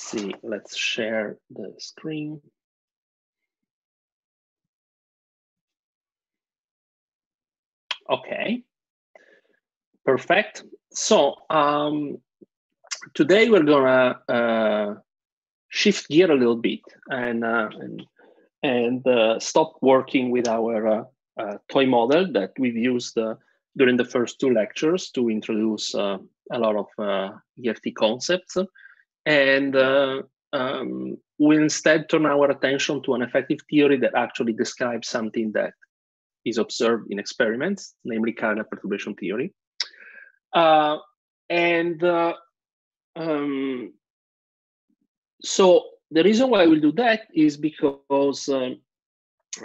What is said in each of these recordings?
let's see, let's share the screen. Okay, perfect. So um, today we're gonna uh, shift gear a little bit and uh, and, and uh, stop working with our uh, uh, toy model that we've used uh, during the first two lectures to introduce a lot of EFT concepts, and um, we'll instead turn our attention to an effective theory that actually describes something that is observed in experiments, namely chiral perturbation theory. Uh, and uh, um, so the reason why we'll do that is because, um,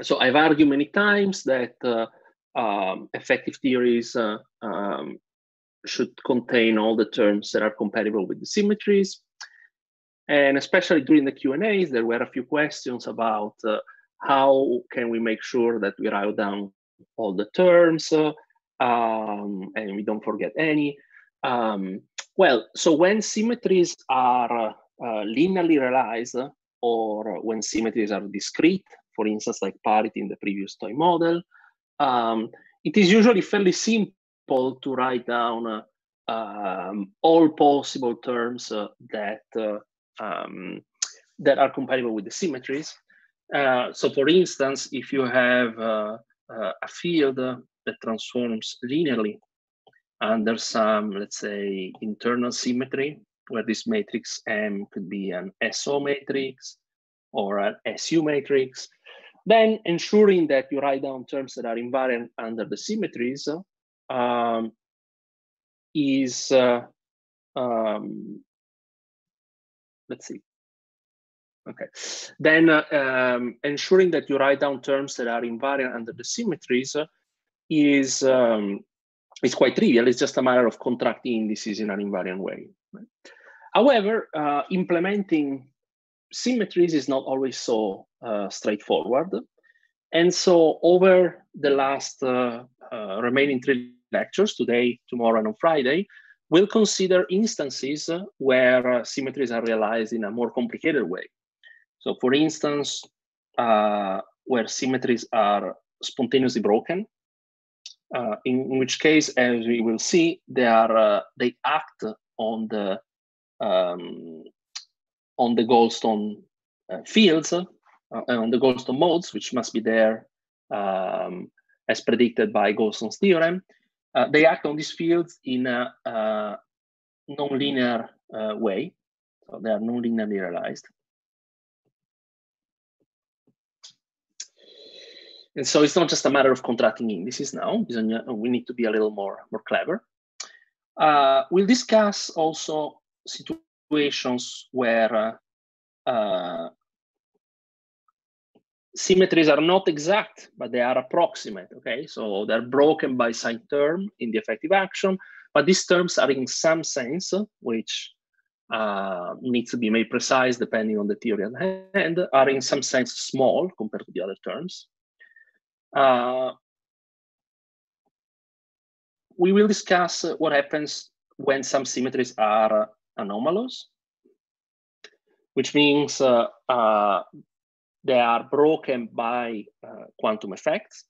so I've argued many times that uh, um, effective theories uh, um, should contain all the terms that are compatible with the symmetries. And especially during the Q&As, there were a few questions about uh, how can we make sure that we write down all the terms uh, um, and we don't forget any? Um, well, so when symmetries are uh, linearly realized or when symmetries are discrete, for instance, like parity in the previous toy model, um, it is usually fairly simple to write down uh, um, all possible terms uh, that uh, um, that are compatible with the symmetries. Uh, so for instance, if you have uh, uh, a field that transforms linearly under some, let's say, internal symmetry, where this matrix M could be an SO matrix or an SU matrix, then ensuring that you write down terms that are invariant under the symmetries um, is, uh, um, let's see, Okay. Then uh, um, ensuring that you write down terms that are invariant under the symmetries uh, is um, is quite trivial. It's just a matter of contracting indices in an invariant way. Right? However, uh, implementing symmetries is not always so uh, straightforward. And so over the last uh, uh, remaining three lectures, today, tomorrow, and on Friday, we'll consider instances where symmetries are realized in a more complicated way. So for instance, uh, where symmetries are spontaneously broken, uh, in, in, which case, as we will see, they are uh, they act on the um, on the Goldstone uh, fields uh, on the Goldstone modes, which must be there um, as predicted by Goldstone's theorem. Uh, they act on these fields in a, a nonlinear way, so they are nonlinearly realized. And so it's not just a matter of contracting indices now. We need to be a little more, more clever. Uh, we'll discuss also situations where uh, uh, symmetries are not exact, but they are approximate, okay? So they're broken by some term in the effective action, but these terms are in some sense, which uh, needs to be made precise depending on the theory at hand, are in some sense small compared to the other terms. Uh, we will discuss what happens when some symmetries are anomalous, which means uh, uh, they are broken by uh, quantum effects.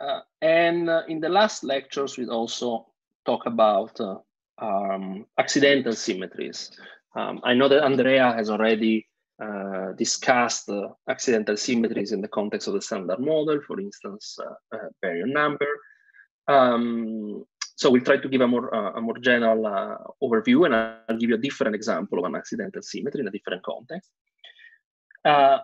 Uh, and uh, in the last lectures, we also talk about um, accidental symmetries. Um, I know that Andrea has already uh, discussed uh, accidental symmetries in the context of the standard model, for instance, uh, baryon number. Um, so we'll try to give a more, a more general overview and I'll give you a different example of an accidental symmetry in a different context. Uh,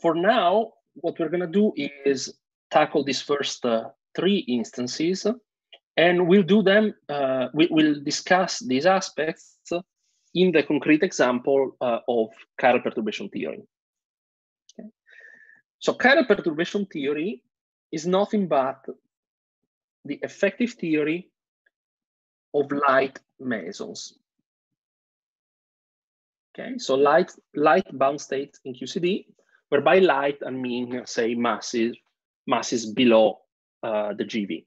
for now, what we're gonna do is tackle these first uh, three instances and we'll do them, uh, we, will discuss these aspects in the concrete example uh, of chiral perturbation theory. Okay. So chiral perturbation theory is nothing but the effective theory of light mesons. Okay, so light light bound states in QCD, whereby light I mean say masses masses below uh, the GeV.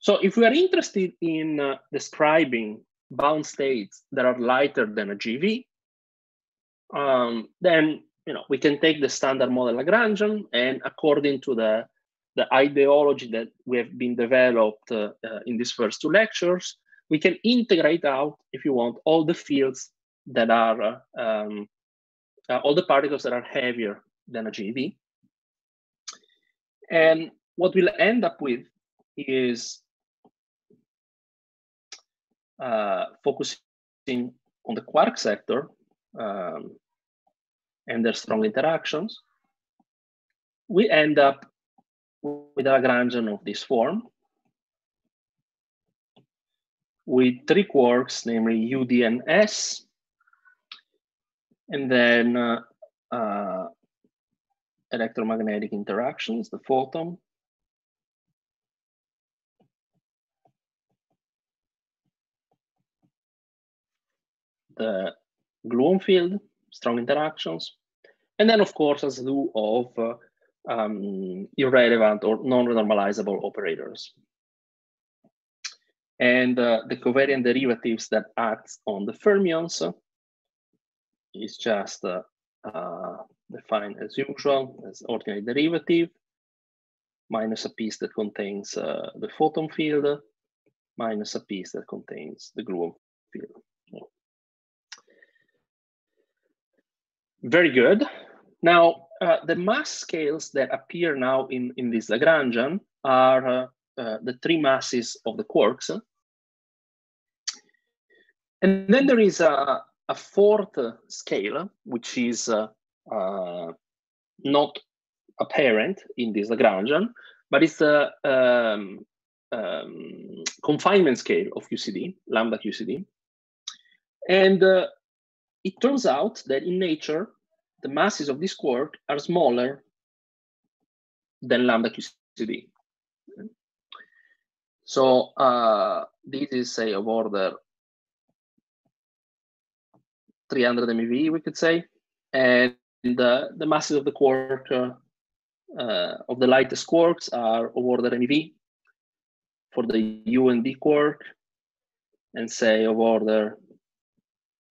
So if we are interested in uh, describing bound states that are lighter than a GeV, um, then you know we can take the standard model Lagrangian and according to the the ideology that we have been developed uh, uh, in these first two lectures, we can integrate out, if you want, all the fields that are um, uh, all the particles that are heavier than a GeV. And what we'll end up with is uh, focusing on the quark sector um, and their strong interactions, we end up with a Lagrangian of this form with three quarks, namely UD and S, and then uh, uh, electromagnetic interactions, the photon, the gluon field, strong interactions, and then of course a slew of uh, um, irrelevant or non-renormalizable operators. And uh, the covariant derivatives that act on the fermions is just uh, defined as usual as ordinary derivative minus a piece that contains uh, the photon field minus a piece that contains the gluon field. Very good. Now, uh, the mass scales that appear now in, in this Lagrangian are uh, uh, the three masses of the quarks. And then there is a, a fourth scale, which is uh, uh, not apparent in this Lagrangian, but it's a um, um, confinement scale of QCD, lambda QCD. And uh, it turns out that in nature, the masses of this quark are smaller than lambda QCD. So uh, this is say of order 300 MeV, we could say, and the, the masses of the quark uh, uh, of the lightest quarks are of order MeV for the U and D quark, and say of order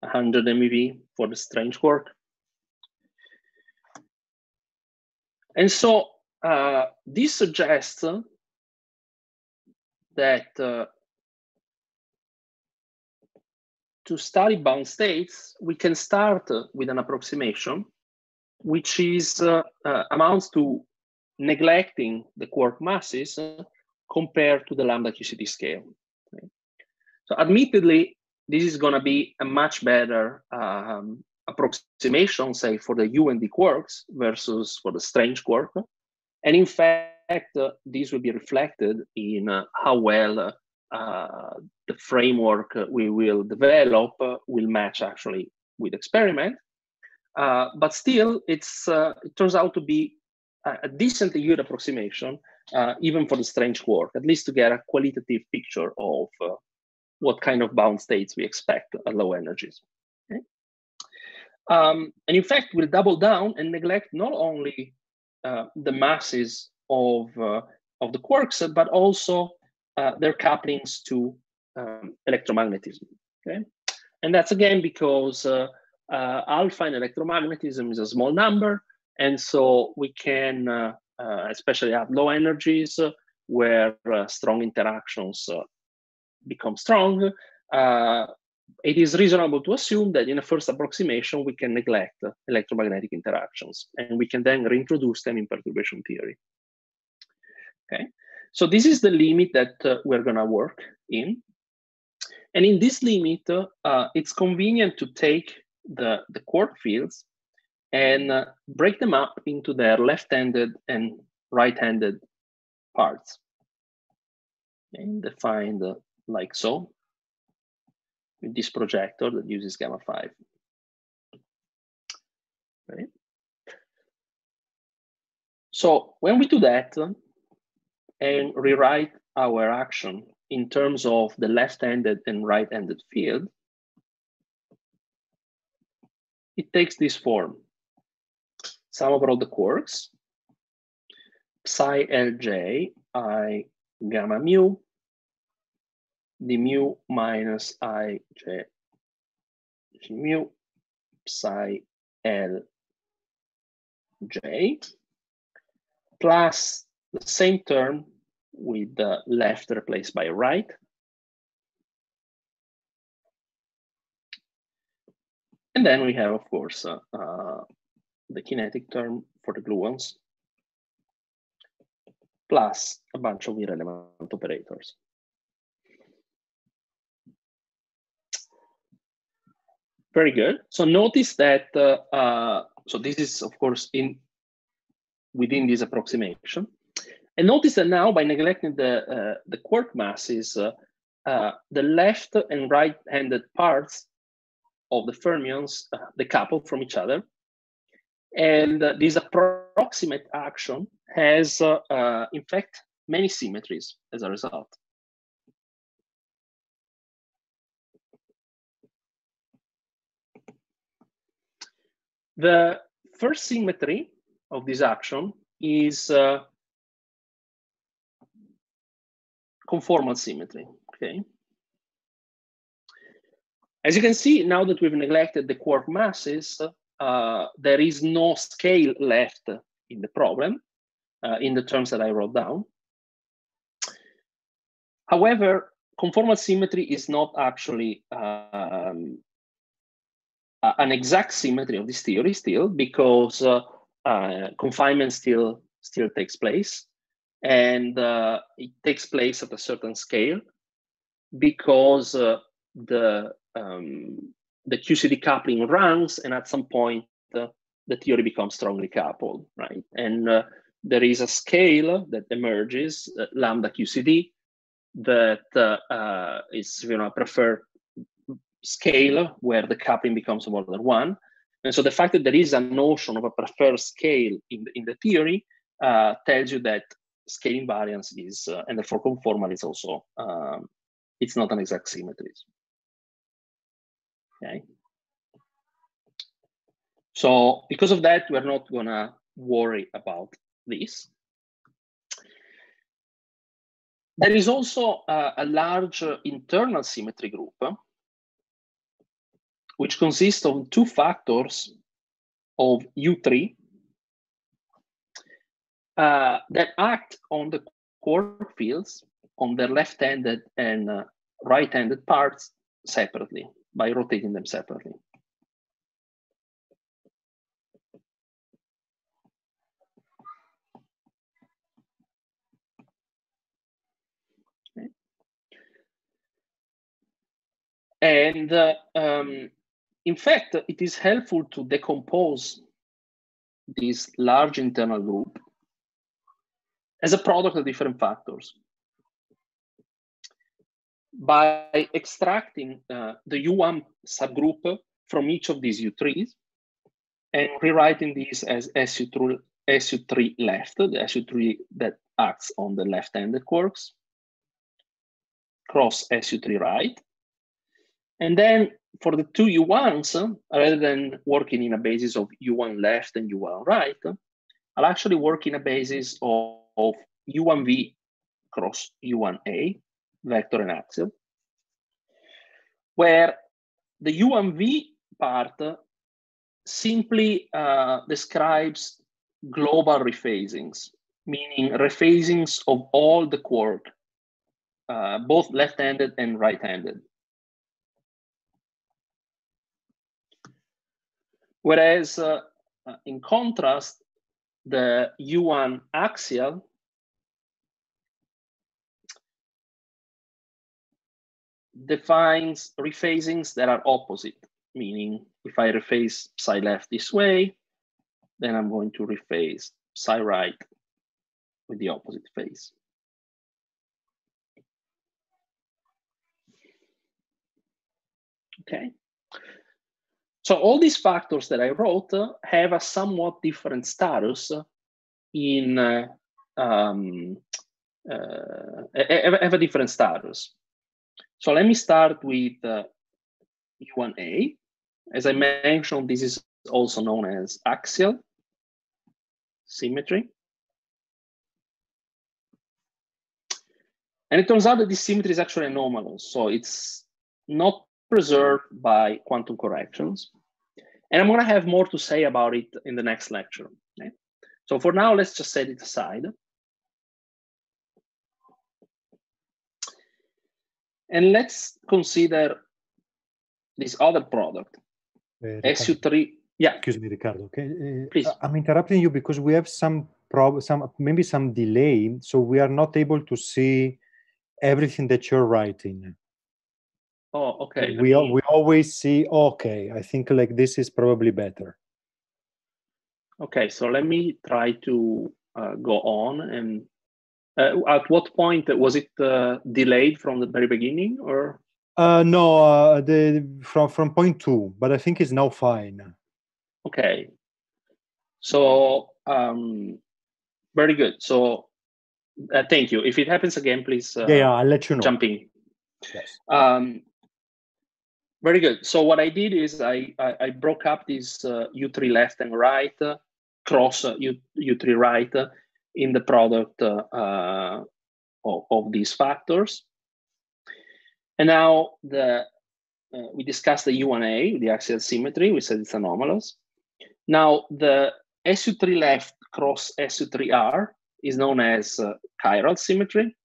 100 MeV for the strange quark. And so uh, this suggests that uh, to study bound states, we can start with an approximation which is uh, uh, amounts to neglecting the quark masses compared to the lambda QCD scale. Okay. So admittedly, this is going to be a much better um, approximation, say, for the UND quarks versus for the strange quark. And in fact, uh, this will be reflected in uh, how well uh, the framework we will develop uh, will match actually with experiment. Uh, but still, it's uh, it turns out to be a, decently good approximation, even for the strange quark, at least to get a qualitative picture of what kind of bound states we expect at low energies. Um, and in fact, we'll double down and neglect not only uh, the masses of, uh, of the quarks, but also uh, their couplings to um, electromagnetism. Okay, and that's again because uh, uh, alpha in electromagnetism is a small number, and so we can, uh, especially at low energies where strong interactions become strong, it is reasonable to assume that in a first approximation, we can neglect electromagnetic interactions, and we can then reintroduce them in perturbation theory. Okay, so this is the limit that uh, we're gonna work in. And in this limit, uh, it's convenient to take the, the quark fields and uh, break them up into their left-handed and right-handed parts. And defined like so with this projector that uses gamma 5. Right? So when we do that and rewrite our action in terms of the left-handed and right-handed field, it takes this form. Sum over all the quarks, psi lj i gamma mu d mu minus i j g mu psi l j plus the same term with the left replaced by right. And then we have, of course, uh, uh, the kinetic term for the gluons plus a bunch of irrelevant operators. Very good. So notice that, uh, uh, so this is of course in within this approximation. And notice that now by neglecting the, uh, the quark masses, uh, uh, the left and right-handed parts of the fermions decouple from each other. And this approximate action has, in fact, many symmetries as a result. The first symmetry of this action is uh, conformal symmetry, okay? As you can see, now that we've neglected the quark masses, uh, there is no scale left in the problem, uh, in the terms that I wrote down. However, conformal symmetry is not actually um, an exact symmetry of this theory still, because uh, uh, confinement still still takes place, and uh, it takes place at a certain scale because uh, the um, the QCD coupling runs, and at some point uh, the theory becomes strongly coupled, right? And uh, there is a scale that emerges, uh, lambda QCD, that is you know a preferred scale where the coupling becomes more than one. And so the fact that there is a notion of a preferred scale in the, in the theory uh, tells you that scale invariance is, uh, and therefore conformal is also, um, it's not an exact symmetry. Okay. So because of that, we're not gonna worry about this. There is also uh, a large internal symmetry group which consists of two factors of U3 uh, that act on the quark fields on their left-handed and uh, right-handed parts separately by rotating them separately. And uh, um, in fact, it is helpful to decompose this large internal group as a product of different factors. By extracting uh, the U1 subgroup from each of these U3s and rewriting these as SU3, SU3 left, the SU3 that acts on the left-handed quarks, cross SU3 right. And then for the two U1s, rather than working in a basis of U1 left and U1 right, I'll actually work in a basis of, of U1V cross U1A, vector and axial, where the U1V part simply uh, describes global rephasings, meaning rephasings of all the quark, uh, both left-handed and right-handed. Whereas uh, uh, in contrast, the U1 axial defines rephasings that are opposite, meaning if I rephase psi left this way, then I'm going to rephase psi right with the opposite phase. Okay. So all these factors that I wrote have a somewhat different status in uh, um, uh, have a different status. So let me start with uh, U1A. As I mentioned, this is also known as axial symmetry. And it turns out that this symmetry is actually anomalous. So it's not preserved by quantum corrections. And I'm going to have more to say about it in the next lecture. Okay? So for now, let's just set it aside. And let's consider this other product, uh, SU3. Yeah. Excuse me, Riccardo. Okay. Uh, Please. I'm interrupting you because we have some problem, some maybe some delay, so we are not able to see everything that you're writing. Oh, okay. We me... we always see. Okay, I think like this is probably better. Okay, so let me try to uh, go on. And at what point was it uh, delayed from the very beginning, or? Uh, no, uh, the from from point two, but I think it's now fine. Okay, so um, very good. So uh, thank you. If it happens again, please. Uh, yeah, yeah, I'll let you know. Jumping. Yes. Um, very good. So what I did is I I, I broke up this uh, U3 left and right uh, cross uh, U, U3 right uh, in the product of, of these factors. And now the uh, we discussed the U1A, the axial symmetry. We said it's anomalous. Now the SU3 left cross SU3R is known as uh, chiral symmetry.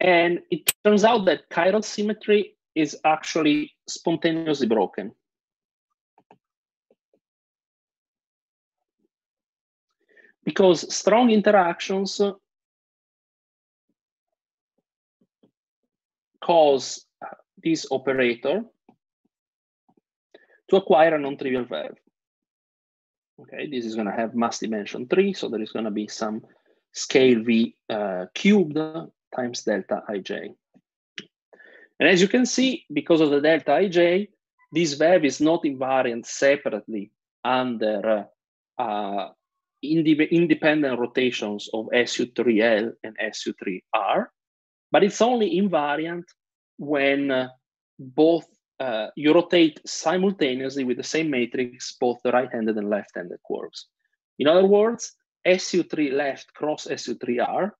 And it turns out that chiral symmetry is actually spontaneously broken. Because strong interactions cause this operator to acquire a non-trivial value. Okay, this is going to have mass dimension 3, so there is going to be some scale v uh, cubed times delta ij. And as you can see, because of the delta ij, this VEV is not invariant separately under uh, independent rotations of SU3L and SU3R, but it's only invariant when uh, both uh, you rotate simultaneously with the same matrix both the right-handed and left-handed quarks. In other words, SU3 left cross SU3R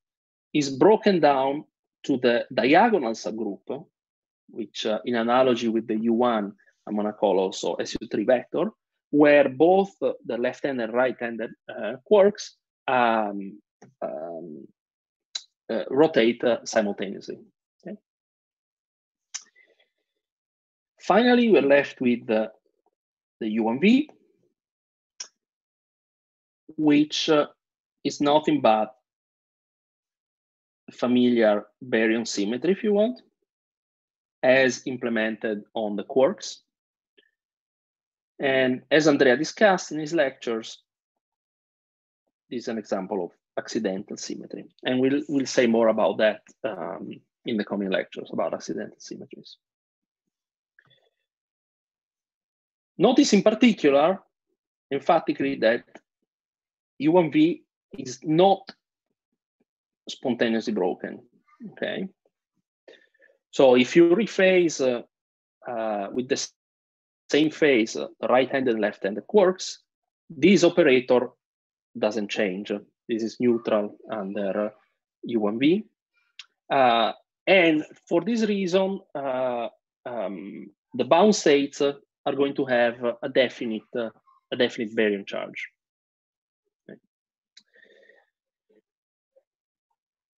is broken down to the diagonal subgroup, which uh, in analogy with the U1, I'm gonna call also SU3 vector, where both the left-handed and right-handed uh, quarks um, um, uh, rotate uh, simultaneously. Okay? Finally, we're left with the, the U1V, which uh, is nothing but familiar baryon symmetry, if you want, as implemented on the quarks. And as Andrea discussed in his lectures, this is an example of accidental symmetry. And we'll, we'll say more about that um, in the coming lectures about accidental symmetries. Notice in particular, emphatically, that U1V is not spontaneously broken, okay? So if you rephase uh, uh, with the same phase, uh, right-handed and left-handed quarks, this operator doesn't change. This is neutral under U1V. Uh, and for this reason, uh, um, the bound states are going to have a definite, uh, a definite baryon charge. Okay.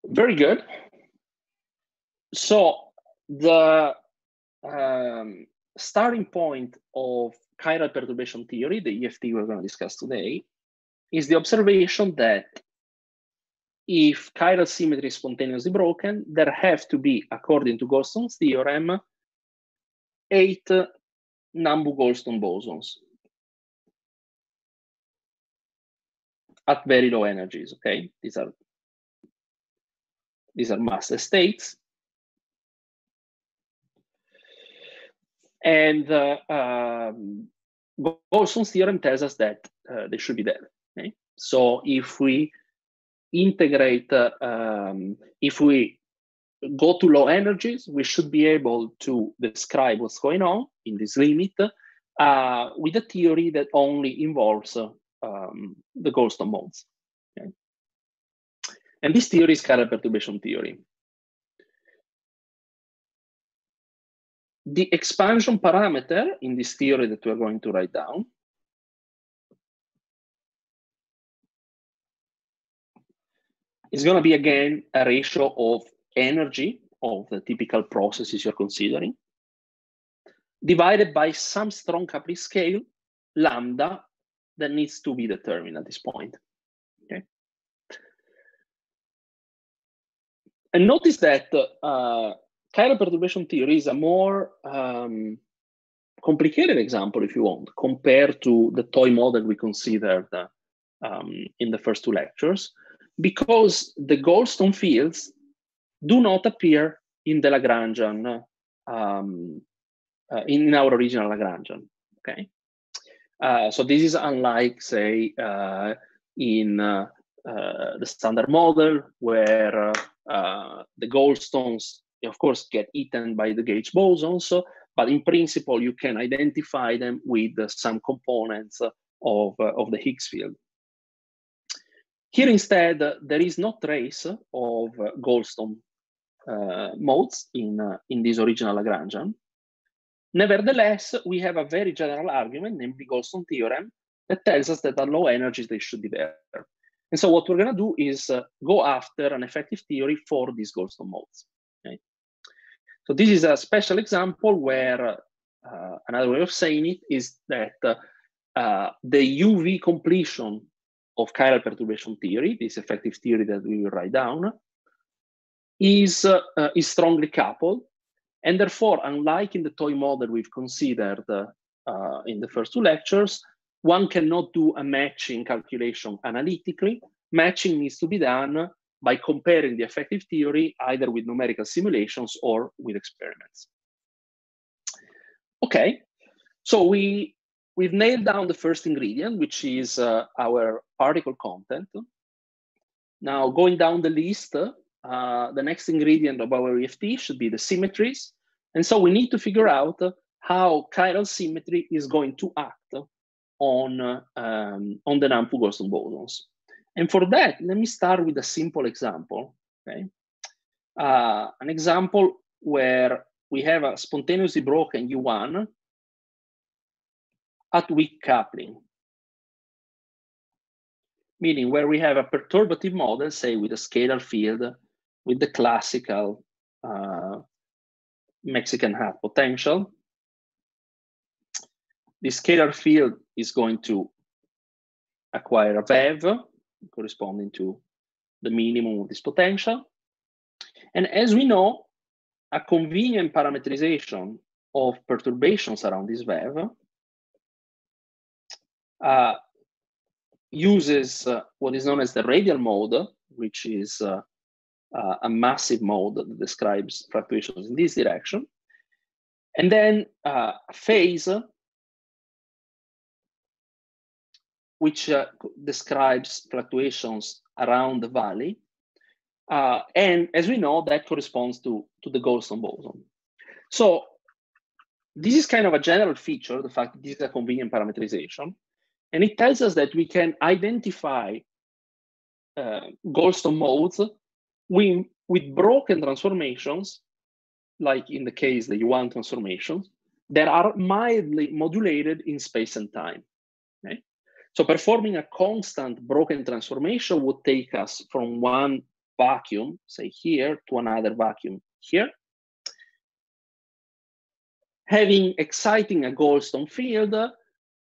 Very good. So the um, starting point of chiral perturbation theory, the EFT we're going to discuss today, is the observation that if chiral symmetry is spontaneously broken, there have to be, according to Goldstone's theorem, eight Nambu-Goldstone bosons at very low energies, okay? These are, these are massless states. And uh, um, theorem tells us that uh, they should be there. Okay? So if we integrate, uh, um, if we go to low energies, we should be able to describe what's going on in this limit uh, with a theory that only involves uh, um, the Goldstone modes. Okay? And this theory is chiral perturbation theory. The expansion parameter in this theory that we're going to write down is going to be again a ratio of energy of the typical processes you're considering divided by some strong Capri scale, lambda, that needs to be determined at this point. Okay. And notice that uh, chiral perturbation theory is a more um, complicated example, if you want, compared to the toy model we considered uh, um, in the first two lectures, because the Goldstone fields do not appear in the Lagrangian um, uh, in our original Lagrangian. Okay, uh, so this is unlike, say, uh, in uh, uh, the standard model where the goldstones, of course, get eaten by the gauge bosons, but in principle, you can identify them with some components uh, of, uh, of the Higgs field. Here instead, uh, there is no trace of Goldstone modes in, in this original Lagrangian. Nevertheless, we have a very general argument, namely Goldstone theorem, that tells us that at low energies they should be there. And so what we're going to do is uh, go after an effective theory for these Goldstone modes. So this is a special example where uh, another way of saying it is that uh, the UV completion of chiral perturbation theory, this effective theory that we will write down, is, uh, is strongly coupled and therefore, unlike in the toy model we've considered uh, in the first two lectures, one cannot do a matching calculation analytically. Matching needs to be done by comparing the effective theory either with numerical simulations or with experiments. Okay, so we, we've nailed down the first ingredient, which is uh, our particle content. Now, going down the list, uh, the next ingredient of our EFT should be the symmetries. And so we need to figure out how chiral symmetry is going to act on, um, on the Nambu-Goldstone bosons. And for that, let me start with a simple example. Okay, uh, An example where we have a spontaneously broken U1 at weak coupling meaning where we have a perturbative model, say with a scalar field, with the classical uh, Mexican hat potential. The scalar field is going to acquire a VEV corresponding to the minimum of this potential. And as we know, a convenient parametrization of perturbations around this VEV uh, uses uh, what is known as the radial mode, which is uh, uh, a massive mode that describes fluctuations in this direction. And then uh, phase, which uh, describes fluctuations around the valley. Uh, and as we know, that corresponds to, to the Goldstone boson. So this is kind of a general feature, the fact that this is a convenient parameterization. And it tells us that we can identify uh, Goldstone modes we, with broken transformations, like in the case the U1 transformations, that are mildly modulated in space and time. Okay? So performing a constant broken transformation would take us from one vacuum, say here, to another vacuum here. Having exciting a Goldstone field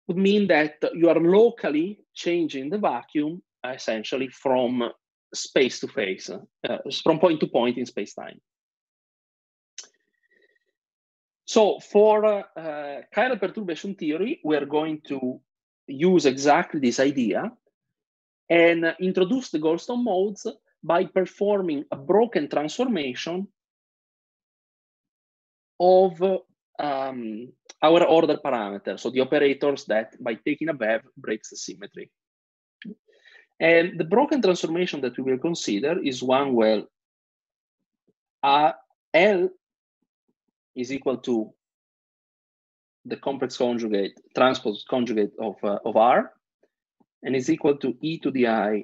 would mean that you are locally changing the vacuum essentially from space to face, uh, from point to point in space-time. So for uh, uh, chiral perturbation theory, we're going to use exactly this idea and introduce the Goldstone modes by performing a broken transformation of um, our order parameter, so the operators that by taking a VEV breaks the symmetry. And the broken transformation that we will consider is one where uh, L is equal to the complex conjugate, transpose conjugate of, uh, of R. and is equal to e to the i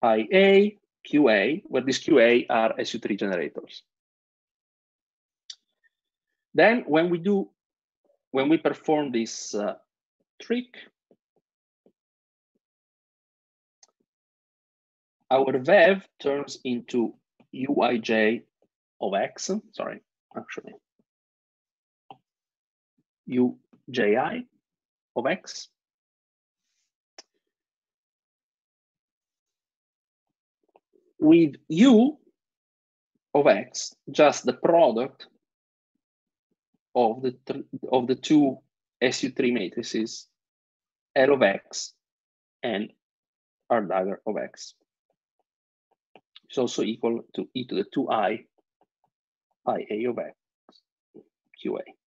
pi qa, where these qa are SU3 generators. Then when we do, when we perform this uh, trick, our VEV turns into uij of x, sorry, actually, uji of x. With u of x, just the product of the of the two SU3 matrices, L of x and R dagger of x. Is also equal to e to the 2i pi a of x qa.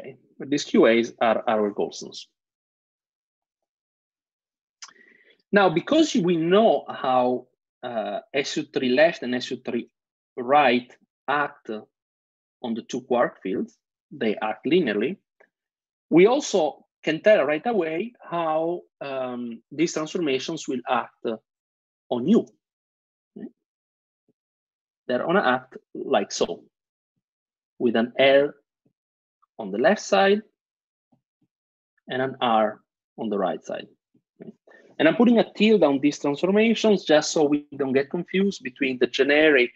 Okay, but these QAs are our Goldstones. Now, because we know how uh, SU3 left and SU3 right act on the two quark fields, they act linearly, we also can tell right away how um, these transformations will act on you. They're gonna act like so, with an L on the left side and an R on the right side. And I'm putting a tilde on these transformations just so we don't get confused between the generic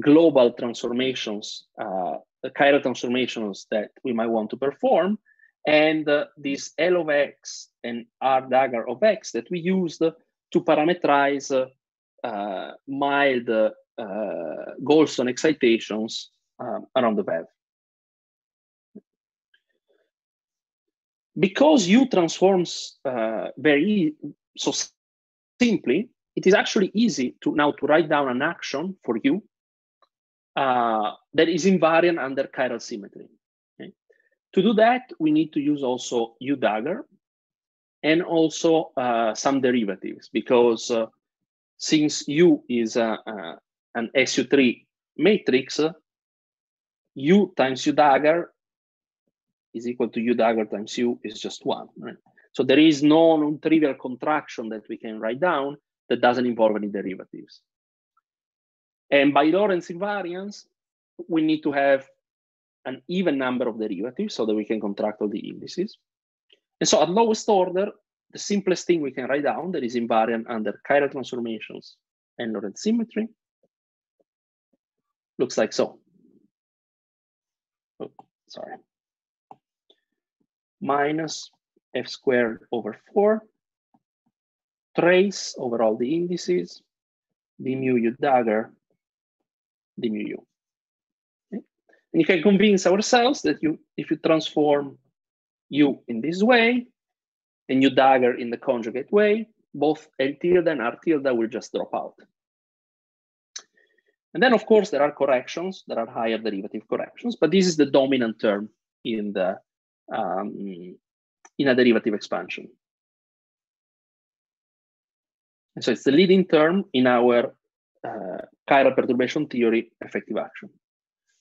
global transformations, uh, the chiral transformations that we might want to perform, and uh, this L of X and R dagger of X that we used to parameterize uh, mild uh, Goldstone excitations um, around the VEV. Because U transforms uh, very so simply, it is actually easy to now to write down an action for U uh, that is invariant under chiral symmetry. Okay? To do that, we need to use also U dagger and also uh, some derivatives because uh, since U is uh, an SU3 matrix, U times U dagger is equal to u dagger times u is just one, right? So there is no non-trivial contraction that we can write down that doesn't involve any derivatives. And by Lorentz invariance, we need to have an even number of derivatives so that we can contract all the indices. And so at lowest order, the simplest thing we can write down that is invariant under chiral transformations and Lorentz symmetry looks like so. Oh, sorry minus f squared over 4, trace over all the indices, d mu u dagger, d mu u. Okay? And you can convince ourselves that you, if you transform u in this way, and u dagger in the conjugate way, both L tilde and R tilde will just drop out. And then, of course, there are corrections. There are higher derivative corrections, but this is the dominant term in the um, in a derivative expansion. And so it's the leading term in our uh, chiral perturbation theory effective action.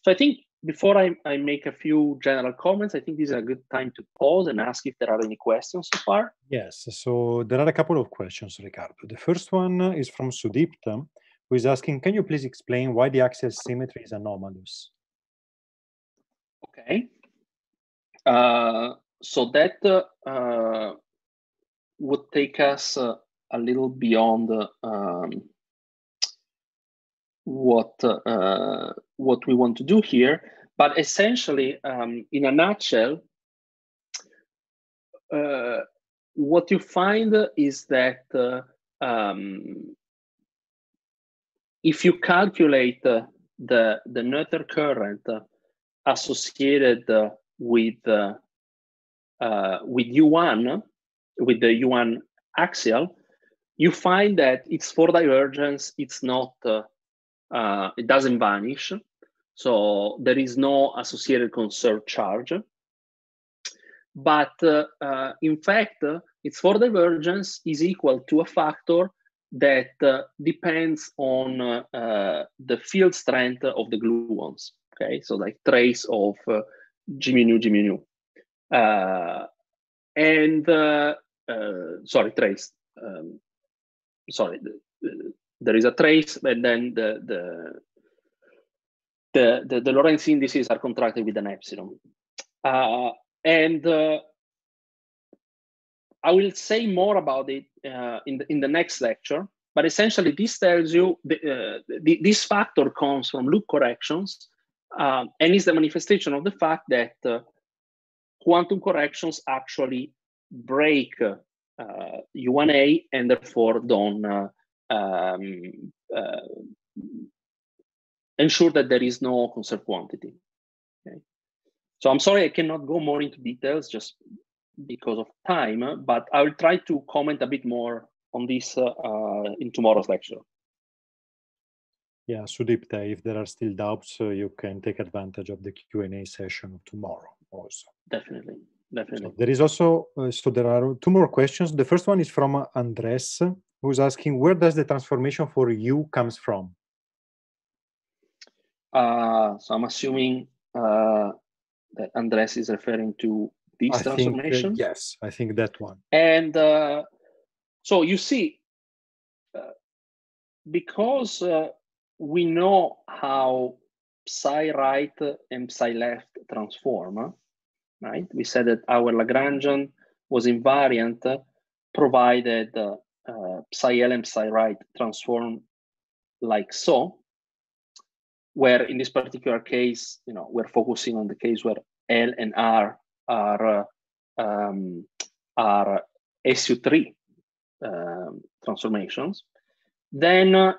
So I think before I, I make a few general comments, I think this is a good time to pause and ask if there are any questions so far. Yes, so there are a couple of questions, Riccardo. The first one is from Sudipta, who is asking, can you please explain why the axial symmetry is anomalous? Okay, so that uh, would take us uh, a little beyond um, what uh, what we want to do here. But essentially, um, in a nutshell, uh, what you find is that um, if you calculate the the noether current associated with uh, uh, with U1, with the U1 axial, you find that its four divergence, it's not, uh, uh, it doesn't vanish. So there is no associated conserved charge. But uh, uh, in fact, its four divergence is equal to a factor that uh, depends on uh, the field strength of the gluons. Okay, so like trace of Nu, G. Uh, and uh, uh, sorry, trace. Um, sorry, the, the, there is a trace, and then the the the, the, the Lorentz indices are contracted with an epsilon. Uh, and uh, I will say more about it uh, in, the, in the next lecture, but essentially this tells you the, the, this factor comes from loop corrections um, and is the manifestation of the fact that uh, quantum corrections actually break U1A uh, and therefore don't um, ensure that there is no conserved quantity. Okay. So I'm sorry I cannot go more into details just because of time, but I will try to comment a bit more on this uh, uh, in tomorrow's lecture. Yeah, Sudipta, if there are still doubts, uh, you can take advantage of the Q&A session of tomorrow also. Definitely, definitely. So there is also, uh, so there are two more questions. The first one is from Andres, who's asking, where does the transformation for you comes from? Uh, so I'm assuming uh, that Andres is referring to this I transformation. Think, yes, I think that one. And uh, so you see, uh, because uh, we know how psi right and psi left transform, right? We said that our Lagrangian was invariant provided uh, psi L and psi right transform like so where in this particular case, you know, we're focusing on the case where L and R are uh, um, are SU3 um, transformations. Then, uh,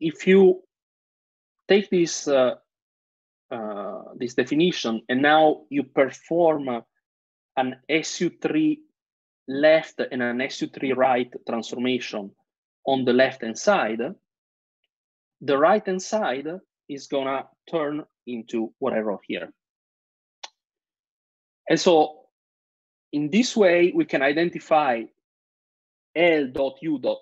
if you take this uh, uh this definition and now you perform an SU3 left and an SU3 right transformation on the left hand side, the right hand side is gonna turn into what I wrote here. And so in this way, we can identify L.U.R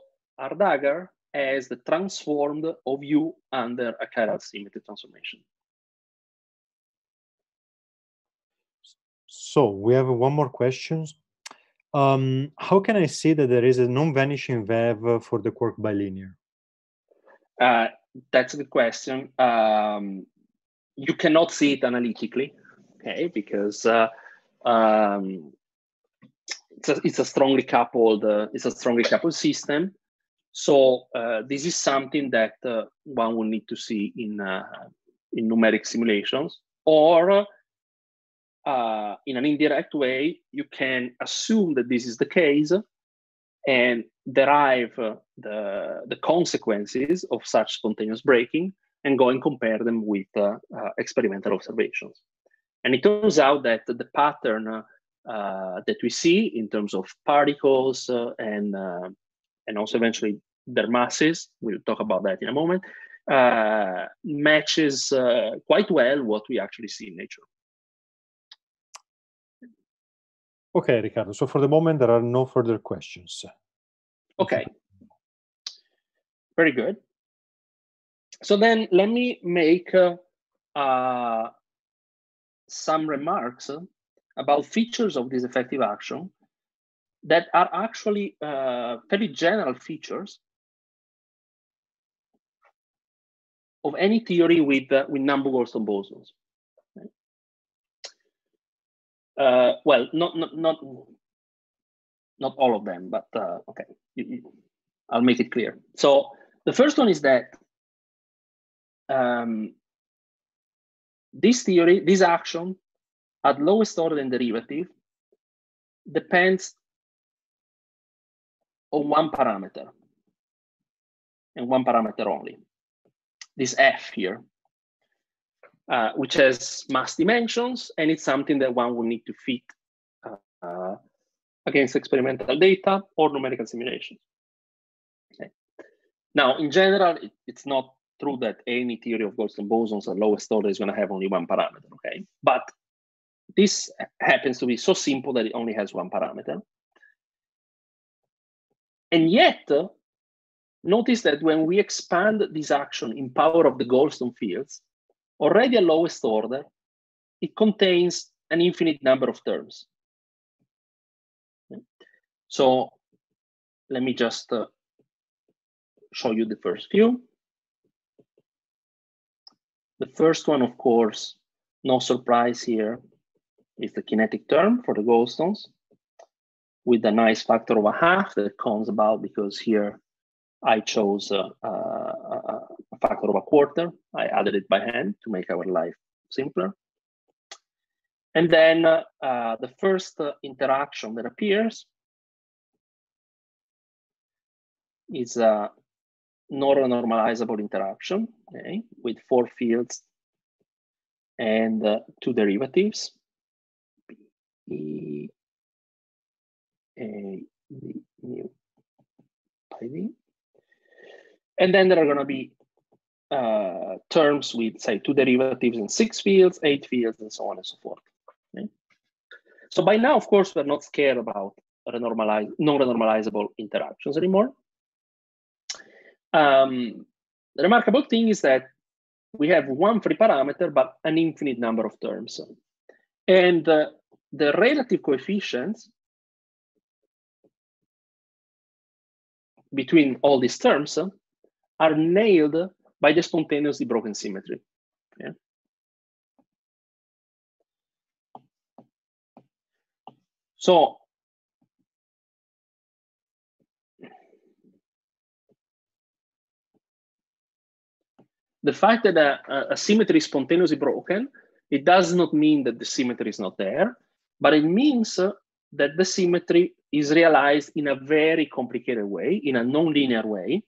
dagger as the transformed of U under a chiral symmetry transformation. So we have one more question. Um, how can I see that there is a non-vanishing VEV for the quark bilinear? Uh, that's a good question. Um, you cannot see it analytically, okay, because uh, um, it's, a, it's a strongly coupled uh, it's a strongly coupled system. So uh, this is something that uh, one will need to see in uh, in numeric simulations, or in an indirect way, you can assume that this is the case and derive the, the consequences of such spontaneous breaking and go and compare them with uh, uh, experimental observations. And it turns out that the pattern uh, that we see in terms of particles and, and also eventually their masses, we'll talk about that in a moment, matches quite well what we actually see in nature. Okay, Riccardo. So for the moment, there are no further questions. Okay. Very good. So then let me make uh, uh, some remarks about features of this effective action that are actually uh, fairly general features of any theory with, uh, with Nambu-Goldstone bosons. Uh, well, not not not not all of them, but uh, okay, you, you, I'll make it clear. So the first one is that um, this theory, this action at lowest order and derivative depends on one parameter and one parameter only. This f here, uh, which has mass dimensions, and it's something that one will need to fit uh, against experimental data or numerical simulations. Okay. Now, in general, it, it's not true that any theory of Goldstone bosons at lowest order is going to have only one parameter, okay? But this happens to be so simple that it only has one parameter. And yet, notice that when we expand this action in power of the Goldstone fields, already a lowest order, it contains an infinite number of terms. So let me just uh, show you the first few. The first one, of course, no surprise here, is the kinetic term for the goldstones with a nice factor of a half that comes about because here I chose uh, uh, a factor of a quarter. I added it by hand to make our life simpler. And then uh, uh the first uh, interaction that appears is a non-normalizable interaction okay, with four fields and uh, two derivatives. D. And then there are going to be uh, terms with, say, two derivatives and six fields, eight fields, and so on and so forth. Okay? So by now, of course, we're not scared about non-renormalizable interactions anymore. Um, the remarkable thing is that we have one free parameter, but an infinite number of terms. And uh, the relative coefficients between all these terms are nailed by the spontaneously broken symmetry. Yeah. So the fact that a, a symmetry is spontaneously broken, it does not mean that the symmetry is not there, but it means uh, that the symmetry is realized in a very complicated way, in a nonlinear way.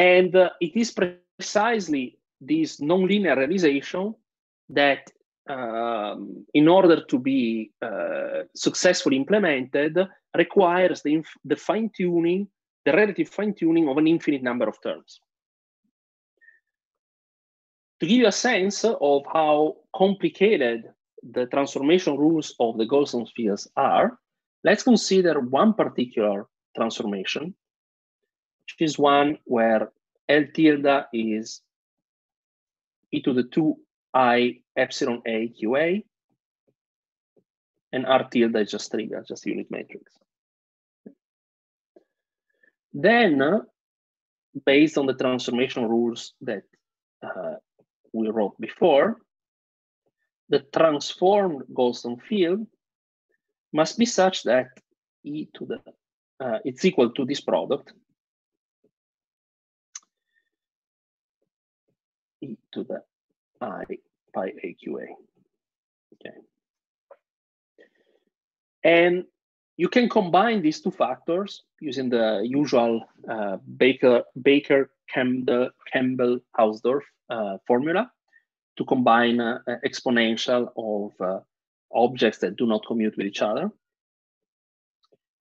And uh, it is precisely this nonlinear realization that, um, in order to be uh, successfully implemented, requires the, the fine tuning the relative fine tuning of an infinite number of terms. To give you a sense of how complicated the transformation rules of the Goldstone fields are, let's consider one particular transformation, is one where L tilde is e to the 2i epsilon a qa, and R tilde is just trivial, just unit matrix. Then, based on the transformation rules that uh, we wrote before, the transformed Goldstone field must be such that e to the uh, it's equal to this product e to the i pi aqa. Okay, and you can combine these two factors using the usual uh, Baker, Baker Campbell, Hausdorff uh, formula to combine uh, exponential of uh, objects that do not commute with each other.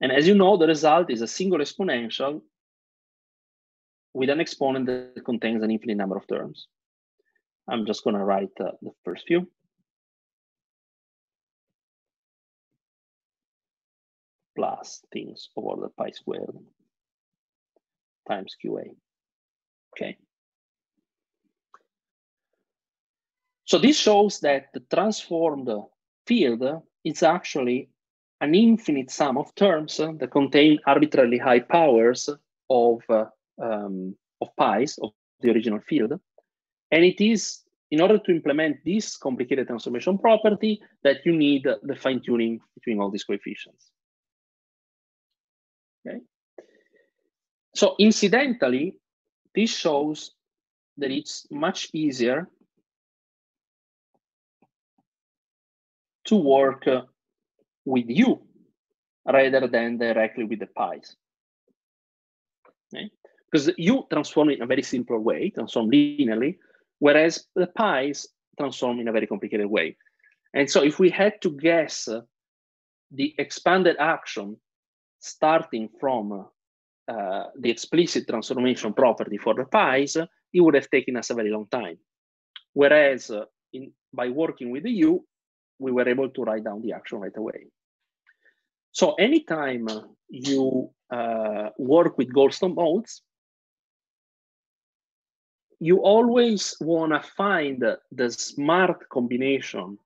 And as you know, the result is a single exponential with an exponent that contains an infinite number of terms. I'm just going to write uh, the first few. plus things over the pi squared times QA. Okay. So this shows that the transformed field is actually an infinite sum of terms that contain arbitrarily high powers of, uh, um, of pi's of the original field. And it is in order to implement this complicated transformation property that you need the fine tuning between all these coefficients. Okay. So incidentally, this shows that it's much easier to work uh, with you rather than directly with the pi's. Okay? Because you transform in a very simple way, transform linearly, whereas the pi's transform in a very complicated way. And so if we had to guess uh, the expanded action starting from uh, the explicit transformation property for the pi's, it would have taken us a very long time. Whereas uh, in, by working with the U, we were able to write down the action right away. So anytime you uh, work with Goldstone modes, you always want to find the smart combination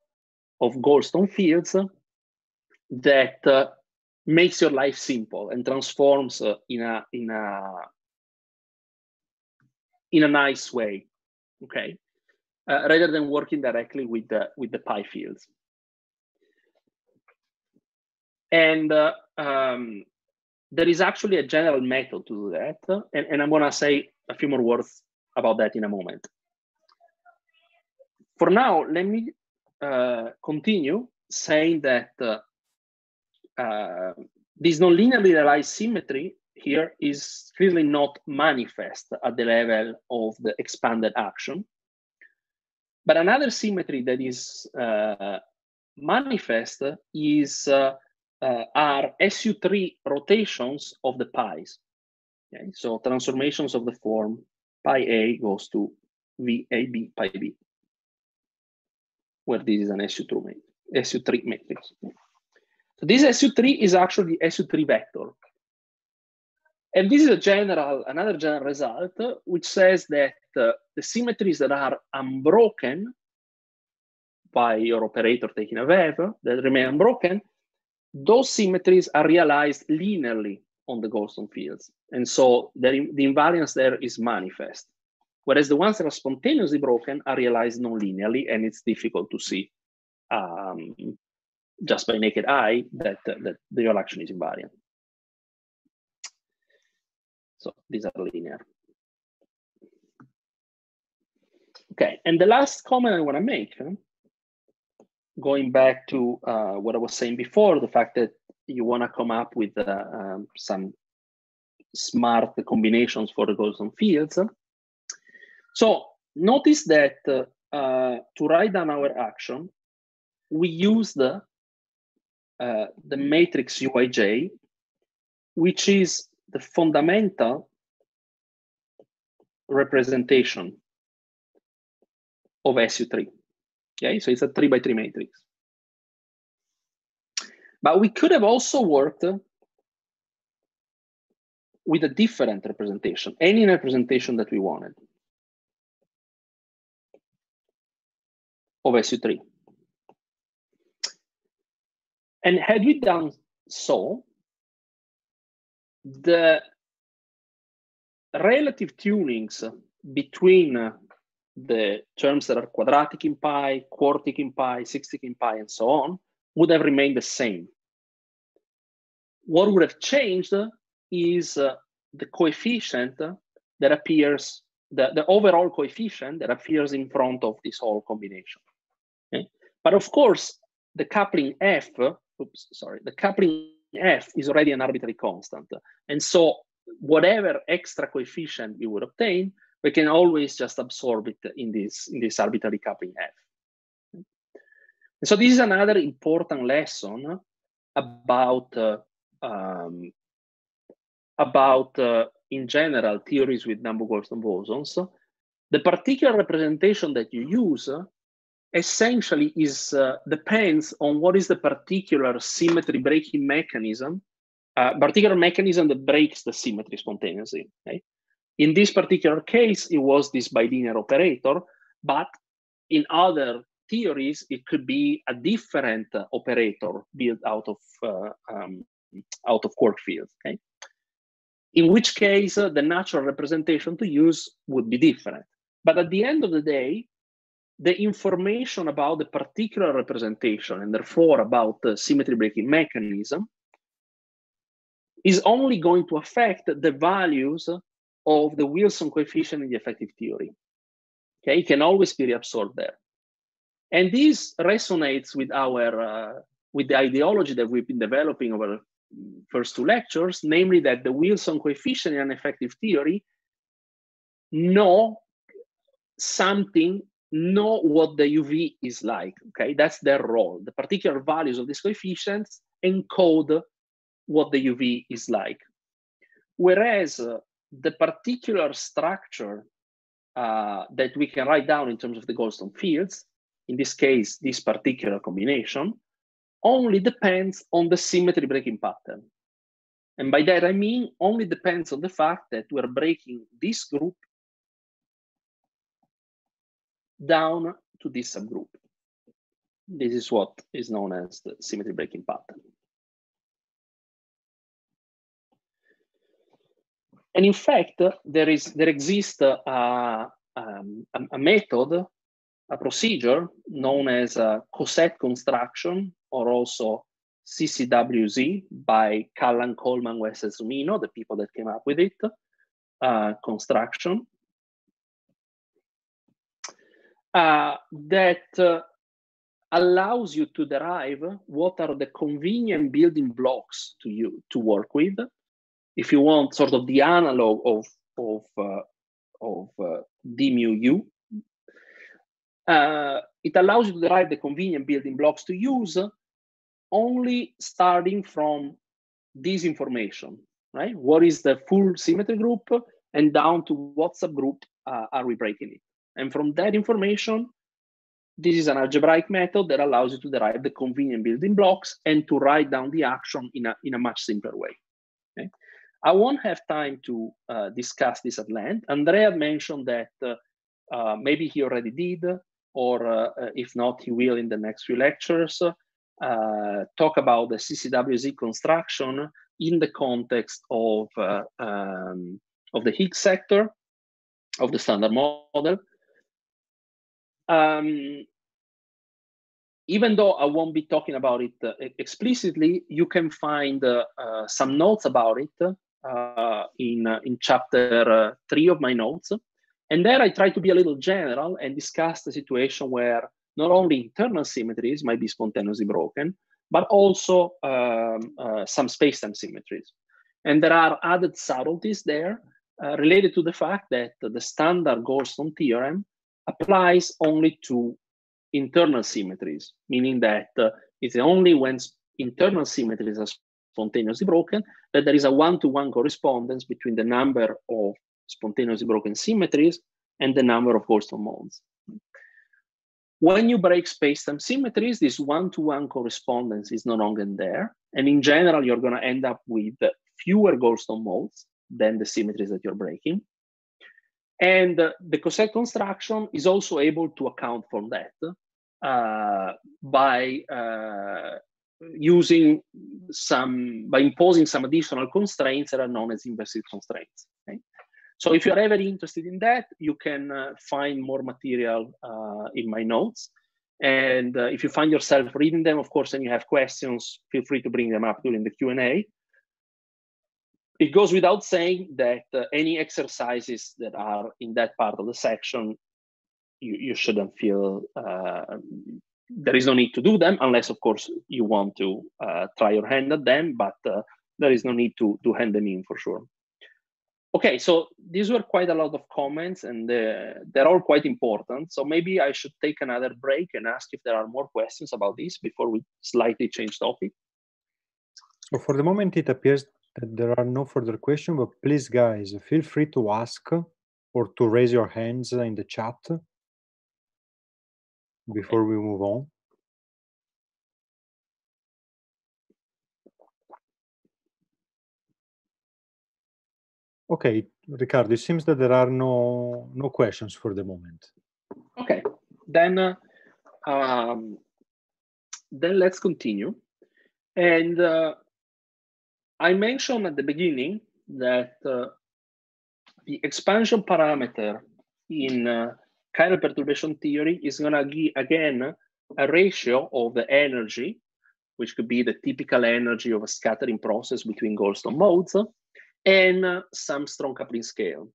of Goldstone fields that uh, makes your life simple and transforms uh, in a in a in a nice way okay? Uh, rather than working directly with the with the pi fields. And uh, um, there is actually a general method to do that and, and i'm going to say a few more words about that in a moment for now let me uh, continue saying that uh, uh, this non-linearly realized symmetry here is clearly not manifest at the level of the expanded action. But another symmetry that is uh, manifest is uh, uh, are SU3 rotations of the pi's. Okay? So transformations of the form pi a goes to VAB pi b, where this is an SU3 SU3 matrix. So this SU3 is actually the SU3 vector. And this is a general, another general result, which says that uh, the symmetries that are unbroken by your operator taking a VEV that remain unbroken, those symmetries are realized linearly on the Goldstone fields. And so the, the invariance there is manifest. Whereas the ones that are spontaneously broken are realized non-linearly, and it's difficult to see um, just by naked eye that, uh, that the real action is invariant. So these are linear. Okay, and the last comment I want to make, huh? going back to uh, what I was saying before, the fact that you want to come up with uh, um, some smart combinations for the Goldstone fields. So notice that uh, to write down our action, we use the uh, the matrix UIJ, which is the fundamental representation of SU3. Okay, so it's a three by three matrix. But we could have also worked with a different representation, any representation that we wanted of SU3. And had we done so, the relative tunings between the terms that are quadratic in pi, quartic in pi, sextic in pi, and so on would have remained the same. What would have changed is uh, the coefficient that appears, the, the overall coefficient that appears in front of this whole combination. Okay? But of course, the coupling F oops, sorry, the coupling F is already an arbitrary constant. And so whatever extra coefficient you would obtain, we can always just absorb it in this, in this arbitrary coupling F. And so this is another important lesson about, uh, um, about uh, in general, theories with Nambu-Goldstone bosons. The particular representation that you use essentially is uh, depends on what is the particular symmetry breaking mechanism, uh, particular mechanism that breaks the symmetry spontaneously. Okay? In this particular case, it was this bilinear operator, but in other theories, it could be a different uh, operator built out of uh, um, out of quark fields. Okay? In which case, uh, the natural representation to use would be different. But at the end of the day, the information about the particular representation and therefore about the symmetry breaking mechanism is only going to affect the values of the Wilson coefficient in the effective theory. Okay, it can always be reabsorbed there. And this resonates with our uh, with the ideology that we've been developing over the first two lectures, namely that the Wilson coefficient in an effective theory know something know what the UV is like. Okay, that's their role. The particular values of these coefficients encode what the UV is like. Whereas uh, the particular structure uh, that we can write down in terms of the Goldstone fields, in this case, this particular combination, only depends on the symmetry breaking pattern. And by that I mean only depends on the fact that we're breaking this group down to this subgroup. This is what is known as the symmetry breaking pattern. And in fact, there is there exists a, um, a, a, method, a procedure known as a coset construction, or also CCWZ by Callan, Coleman, Wess, and Zumino, the people that came up with it, uh, construction, uh, that uh, allows you to derive what are the convenient building blocks to you to work with. If you want sort of the analog of of uh, of uh, d uh, it allows you to derive the convenient building blocks to use only starting from this information, right? What is the full symmetry group and down to what subgroup uh, are we breaking it? And from that information, this is an algebraic method that allows you to derive the convenient building blocks and to write down the action in a, in a much simpler way. Okay? I won't have time to uh, discuss this at length. Andrea mentioned that uh, uh, maybe he already did, or uh, uh, if not, he will in the next few lectures, uh, talk about the CCWZ construction in the context of, um, of the Higgs sector, of the standard model. Um, even though I won't be talking about it uh, explicitly, you can find uh, uh, some notes about it in, in chapter three of my notes. And there I try to be a little general and discuss the situation where not only internal symmetries might be spontaneously broken, but also um, uh, some space-time symmetries. And there are added subtleties there uh, related to the fact that the standard Goldstone theorem applies only to internal symmetries, meaning that uh, it's only when internal symmetries are spontaneously broken, that there is a one-to-one correspondence between the number of spontaneously broken symmetries and the number of Goldstone modes. When you break space-time symmetries, this one-to-one correspondence is no longer there. And in general, you're going to end up with fewer Goldstone modes than the symmetries that you're breaking. And uh, the coset construction is also able to account for that uh, by uh, using some by imposing some additional constraints that are known as inverse Higgs constraints. Okay? So if you're ever interested in that, you can uh, find more material uh, in my notes. And uh, if you find yourself reading them, of course, and you have questions, feel free to bring them up during the Q&A. It goes without saying that uh, any exercises that are in that part of the section, you, you shouldn't feel uh, there is no need to do them unless, of course, you want to uh, try your hand at them, but there is no need to, to hand them in for sure. Okay, so these were quite a lot of comments and uh, they're all quite important. So maybe I should take another break and ask if there are more questions about this before we slightly change topic. So for the moment, it appears that there are no further questions, but please guys, feel free to ask or to raise your hands in the chat before we move on? Okay, Riccardo, it seems that there are no no questions for the moment. Okay, then uh, um, then let's continue. And uh, I mentioned at the beginning that uh, the expansion parameter in uh, chiral perturbation theory is going to give, again, a ratio of the energy, which could be the typical energy of a scattering process between Goldstone modes, and uh, some strong coupling scale.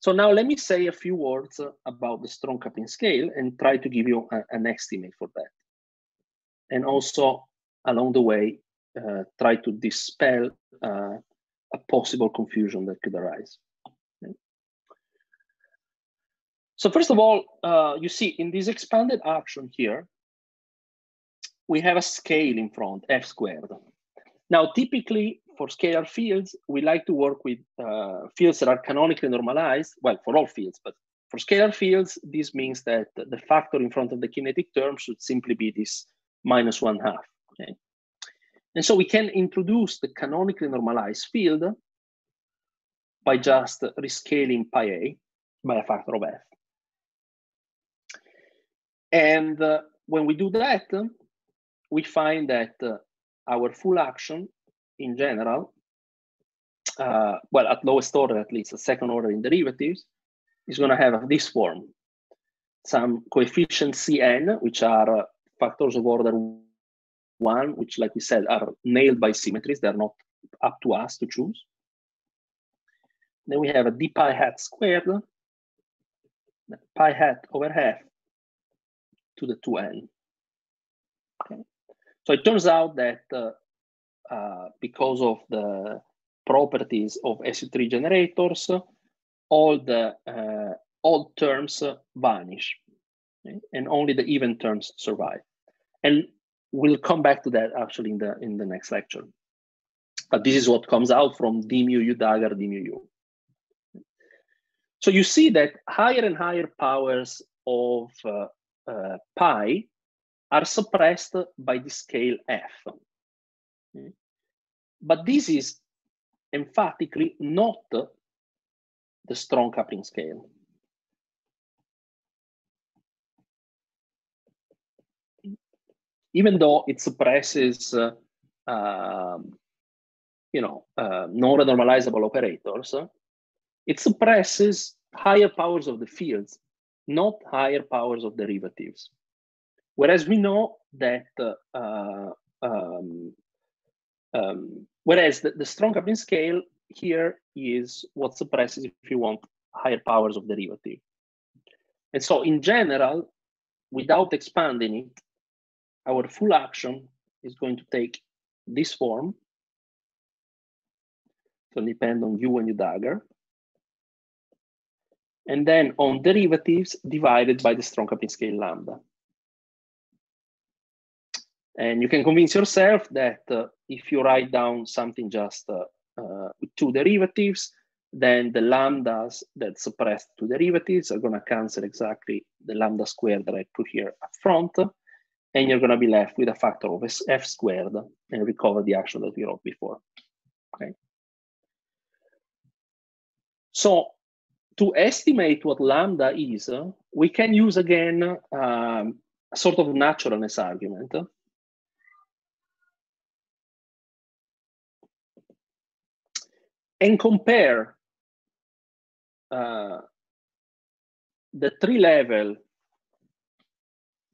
So now let me say a few words about the strong coupling scale and try to give you a, an estimate for that. And also, along the way, uh, try to dispel uh, a possible confusion that could arise. So first of all, uh, you see in this expanded action here, we have a scale in front, f squared. Now, typically for scalar fields, we like to work with uh, fields that are canonically normalized, well, for all fields, but for scalar fields, this means that the factor in front of the kinetic term should simply be this minus one half, okay? And so we can introduce the canonically normalized field by just rescaling pi a by a factor of f. And uh, when we do that, we find that uh, our full action in general, uh, well, at lowest order, at least, a second order in derivatives, is going to have this form. Some coefficients Cn, which are uh, factors of order one, which, like we said, are nailed by symmetries. They're not up to us to choose. Then we have a d pi hat squared, pi hat over half to the 2n. Okay. So it turns out that uh, uh, because of the properties of SU3 generators, all the uh, odd terms vanish, okay? and only the even terms survive. And we'll come back to that actually in the in the next lecture. But this is what comes out from d mu u dagger d mu u. So you see that higher and higher powers of uh, uh, pi are suppressed by the scale f. Okay. But this is emphatically not the strong coupling scale. Even though it suppresses, uh, um, you know, uh, non-renormalizable operators, it suppresses higher powers of the fields, not higher powers of derivatives. Whereas we know that, uh, um, um, whereas the, the strong coupling scale here is what suppresses, if you want, higher powers of derivative. And so in general, without expanding it, our full action is going to take this form. So depend on u and u dagger and then on derivatives divided by the strong coupling scale lambda. And you can convince yourself that uh, if you write down something just uh, uh, two derivatives, then the lambdas that suppress two derivatives are going to cancel exactly the lambda squared that I put here up front. And you're going to be left with a factor of f squared and recover the action that we wrote before. Okay. So to estimate what lambda is, we can use again um, a sort of naturalness argument. And compare uh, the tree level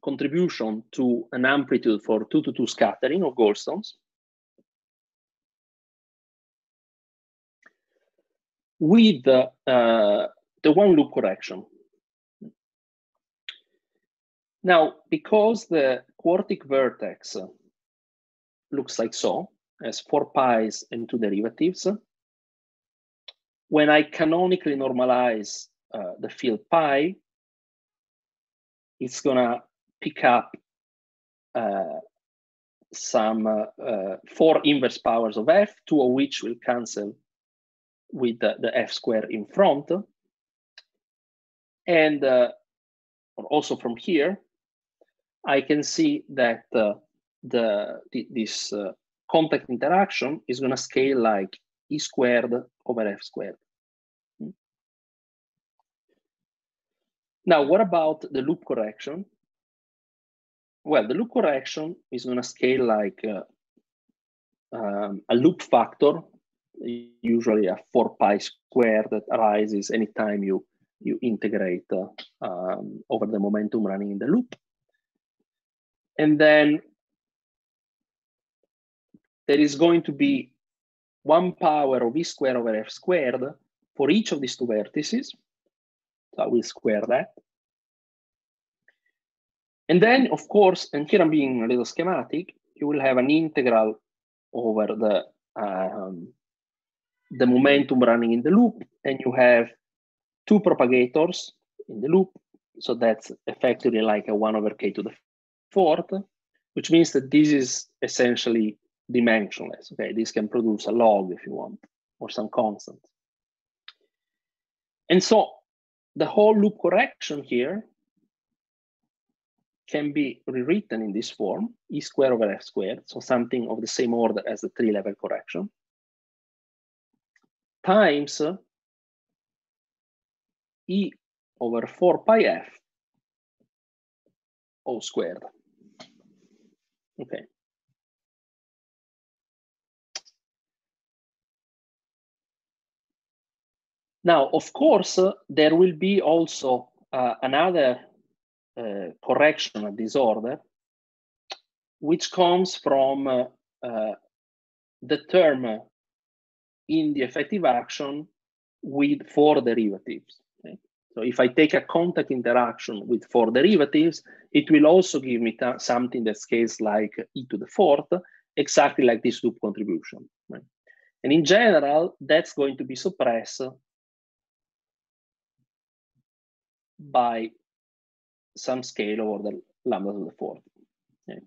contribution to an amplitude for 2 to 2 scattering of Goldstones with uh, the one loop correction. Now, because the quartic vertex looks like so, as four pi's and two derivatives, when I canonically normalize uh, the field pi, it's gonna pick up uh, some uh, uh four inverse powers of f, two of which will cancel with the, the f square in front. And uh, also from here, I can see that uh, the, this contact interaction is going to scale like e squared over f squared. Hmm. Now, what about the loop correction? Well, the loop correction is going to scale like uh, um, a loop factor usually a 4 pi square that arises anytime you, you integrate uh, um, over the momentum running in the loop. And then there is going to be one power of e squared over f squared for each of these two vertices. So I will square that. And then, of course, and here I'm being a little schematic, you will have an integral over the um, the momentum running in the loop, and you have two propagators in the loop. So that's effectively like a 1 over k to the fourth, which means that this is essentially dimensionless. Okay, this can produce a log if you want, or some constant. And so the whole loop correction here can be rewritten in this form, e squared over f squared, so something of the same order as the tree-level correction times e over 4 pi f O squared. Okay. Now, of course, uh, there will be also uh, another uh, correction of disorder, which comes from uh, uh, the term in the effective action with four derivatives. Okay? So if I take a contact interaction with four derivatives, it will also give me something that scales like e to the fourth, exactly like this loop contribution. Right? And in general, that's going to be suppressed by some scale over the lambda to the fourth. Okay.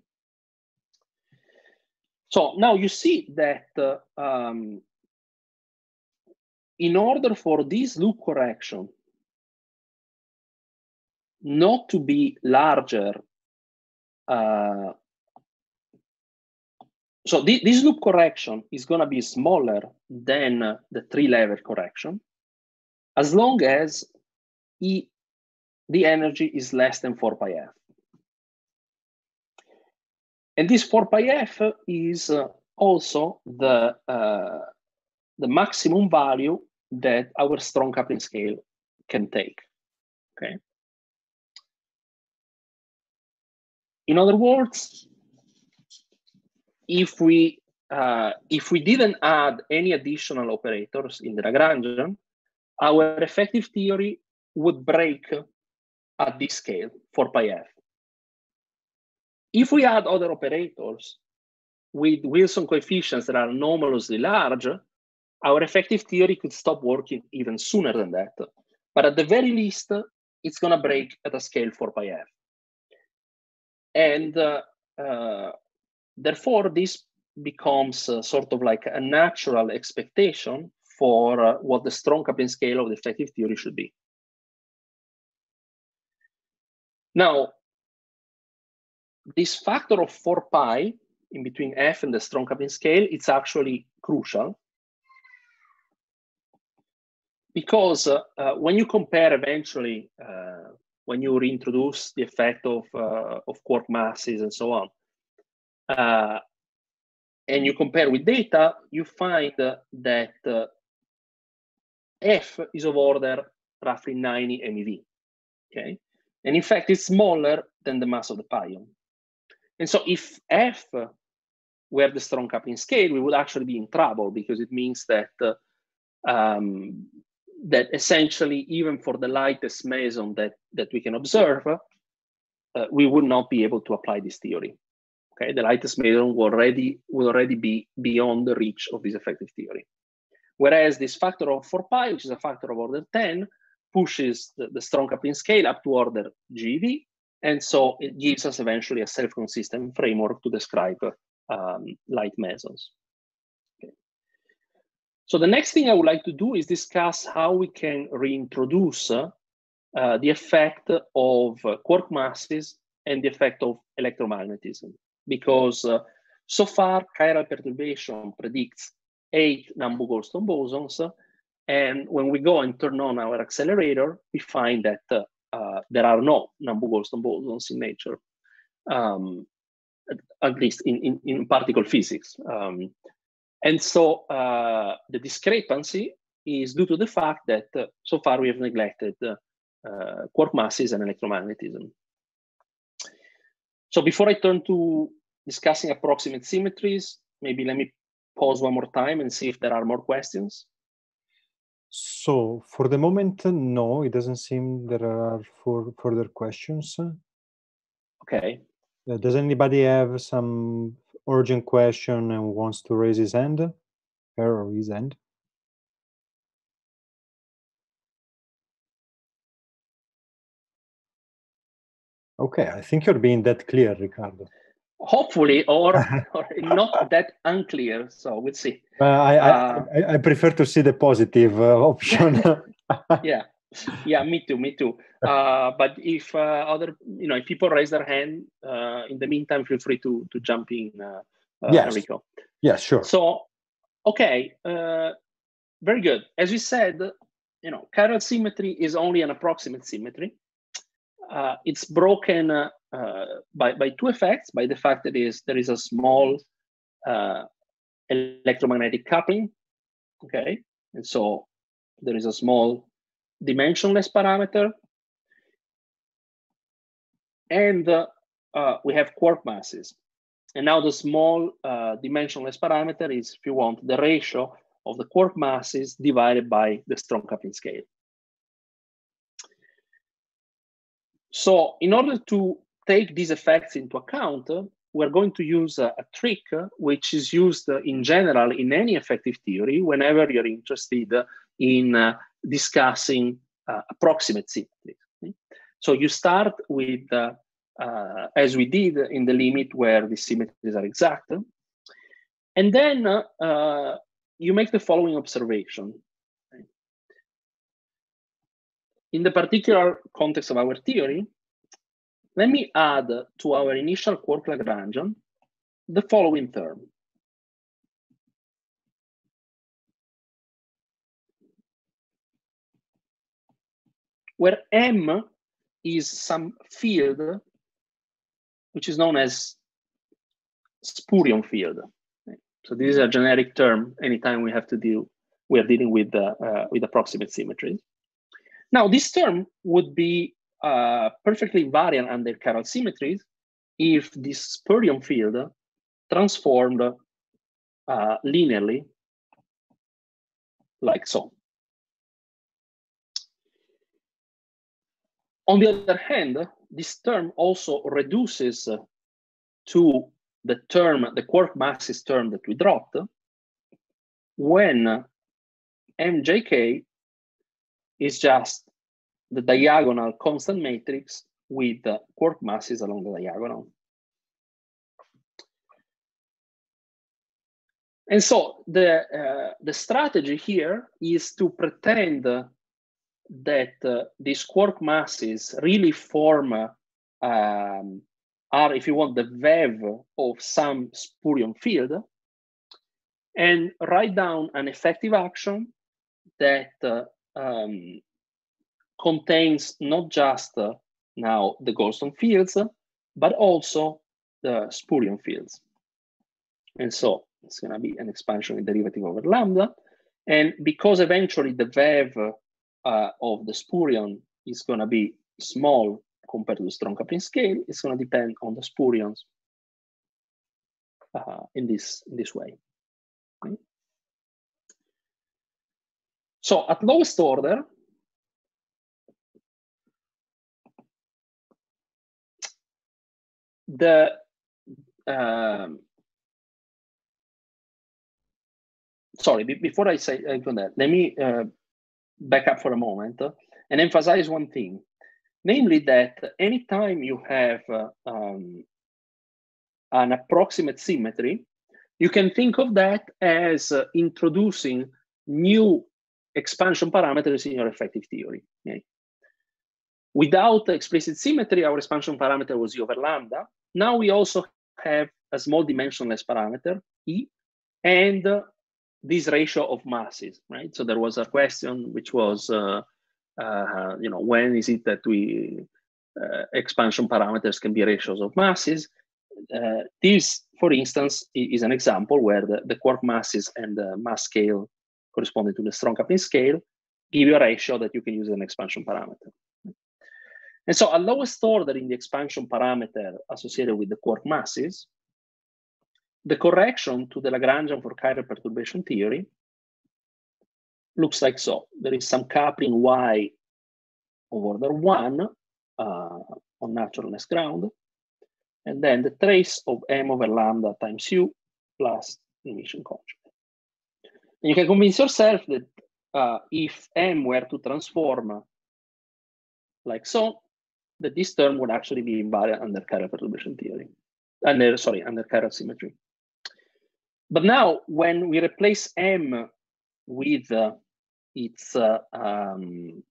So now you see that uh, um, in order for this loop correction not to be larger, uh, so th this loop correction is going to be smaller than the tree level correction as long as e the energy is less than 4 pi f. And this 4 pi f is uh, also the, uh, the maximum value that our strong coupling scale can take, okay? In other words, if we uh, if we didn't add any additional operators in the Lagrangian, our effective theory would break at this scale, 4 pi f. If we add other operators with Wilson coefficients that are anomalously large, our effective theory could stop working even sooner than that. But at the very least, it's going to break at a scale 4 pi f. And uh, uh, therefore, this becomes uh, sort of like a natural expectation for uh, what the strong coupling scale of the effective theory should be. Now, this factor of 4 pi in between f and the strong coupling scale, it's actually crucial. Because uh, uh, when you compare eventually, uh, when you reintroduce the effect of, uh, of quark masses and so on, uh, and you compare with data, you find that uh, f is of order roughly 90 MeV, okay? And in fact, it's smaller than the mass of the pion. And so if F were the strong coupling scale, we would actually be in trouble because it means that uh, um, that essentially, even for the lightest meson that, that we can observe, uh, we would not be able to apply this theory. Okay, the lightest meson will already will already be beyond the reach of this effective theory. Whereas this factor of 4 pi, which is a factor of order 10, pushes the, the strong coupling scale up to order GeV. And so it gives us eventually a self-consistent framework to describe um, light mesons. So the next thing I would like to do is discuss how we can reintroduce uh, the effect of quark masses and the effect of electromagnetism. Because uh, so far, chiral perturbation predicts eight Nambu-Goldstone bosons, and when we go and turn on our accelerator, we find that uh, uh, there are no Nambu-Goldstone bosons in nature, um, at, at, least in, in, in particle physics. Um, and so uh, the discrepancy is due to the fact that uh, so far we have neglected uh, uh, quark masses and electromagnetism. So before I turn to discussing approximate symmetries, maybe let me pause one more time and see if there are more questions. So for the moment, no, it doesn't seem there are for further questions. Okay. Uh, does anybody have some urgent question and wants to raise his hand? Her or his hand? Okay, I think you're being that clear, Riccardo hopefully or, or not that unclear so we'll see. Uh, I, uh, I, I prefer to see the positive uh, option. Yeah. Yeah me too me too. Uh, but if uh, other you know if people raise their hand uh, in the meantime feel free to to jump in yes. Enrico. Yeah sure. So okay very good. As we said you know chiral symmetry is only an approximate symmetry. It's broken uh, by, by two effects, by the fact that is, there is a small uh, electromagnetic coupling, okay? And so there is a small dimensionless parameter. And uh, uh, we have quark masses. And now the small uh, dimensionless parameter is, if you want, the ratio of the quark masses divided by the strong coupling scale. So in order to take these effects into account, we're going to use a, a trick which is used in general in any effective theory whenever you're interested in uh, discussing uh, approximate symmetry. So you start with, uh, uh, as we did in the limit where the symmetries are exact, and then uh, you make the following observation. In the particular context of our theory, let me add to our initial quark Lagrangian the following term. Where M is some field which is known as spurion field. So this is a generic term anytime we have to deal, we are dealing with, uh, uh, with approximate symmetries. Now this term would be uh, perfectly invariant under chiral symmetries if this spurion field transformed uh, linearly like so. On the other hand, this term also reduces to the term, the quark masses term that we dropped, when mjk is just the diagonal constant matrix with the quark masses along the diagonal. And so the, uh, the strategy here is to pretend that uh, these quark masses really form, um, are, if you want, the VEV of some spurion field, and write down an effective action that uh, um, contains not just uh, now the Goldstone fields, but also the spurion fields. And so it's going to be an expansion derivative over lambda. And because eventually the VEV uh, of the spurion is going to be small compared to the strong coupling scale, it's going to depend on the spurions uh, in, this, in this way. Okay. So at lowest order, the um, sorry before i say uh, that let me uh, back up for a moment and emphasize one thing namely that anytime you have uh, um, an approximate symmetry you can think of that as uh, introducing new expansion parameters in your effective theory okay? Without explicit symmetry our expansion parameter was e over lambda now we also have a small dimensionless parameter, E, and uh, this ratio of masses, right? So there was a question which was, uh, uh, you know, when is it that we uh, expansion parameters can be ratios of masses? Uh, this, for instance, is an example where the, the quark masses and the mass scale corresponding to the strong coupling scale give you a ratio that you can use as an expansion parameter. And so at lowest order in the expansion parameter associated with the quark masses, the correction to the Lagrangian for chiral perturbation theory looks like so. There is some coupling Y of order one uh, on naturalness ground, and then the trace of M over lambda times U plus Hermitian conjugate. And you can convince yourself that uh, if M were to transform like so, that this term would actually be invariant under chiral perturbation theory, under sorry, under chiral symmetry. But now, when we replace M with uh, its uh, um,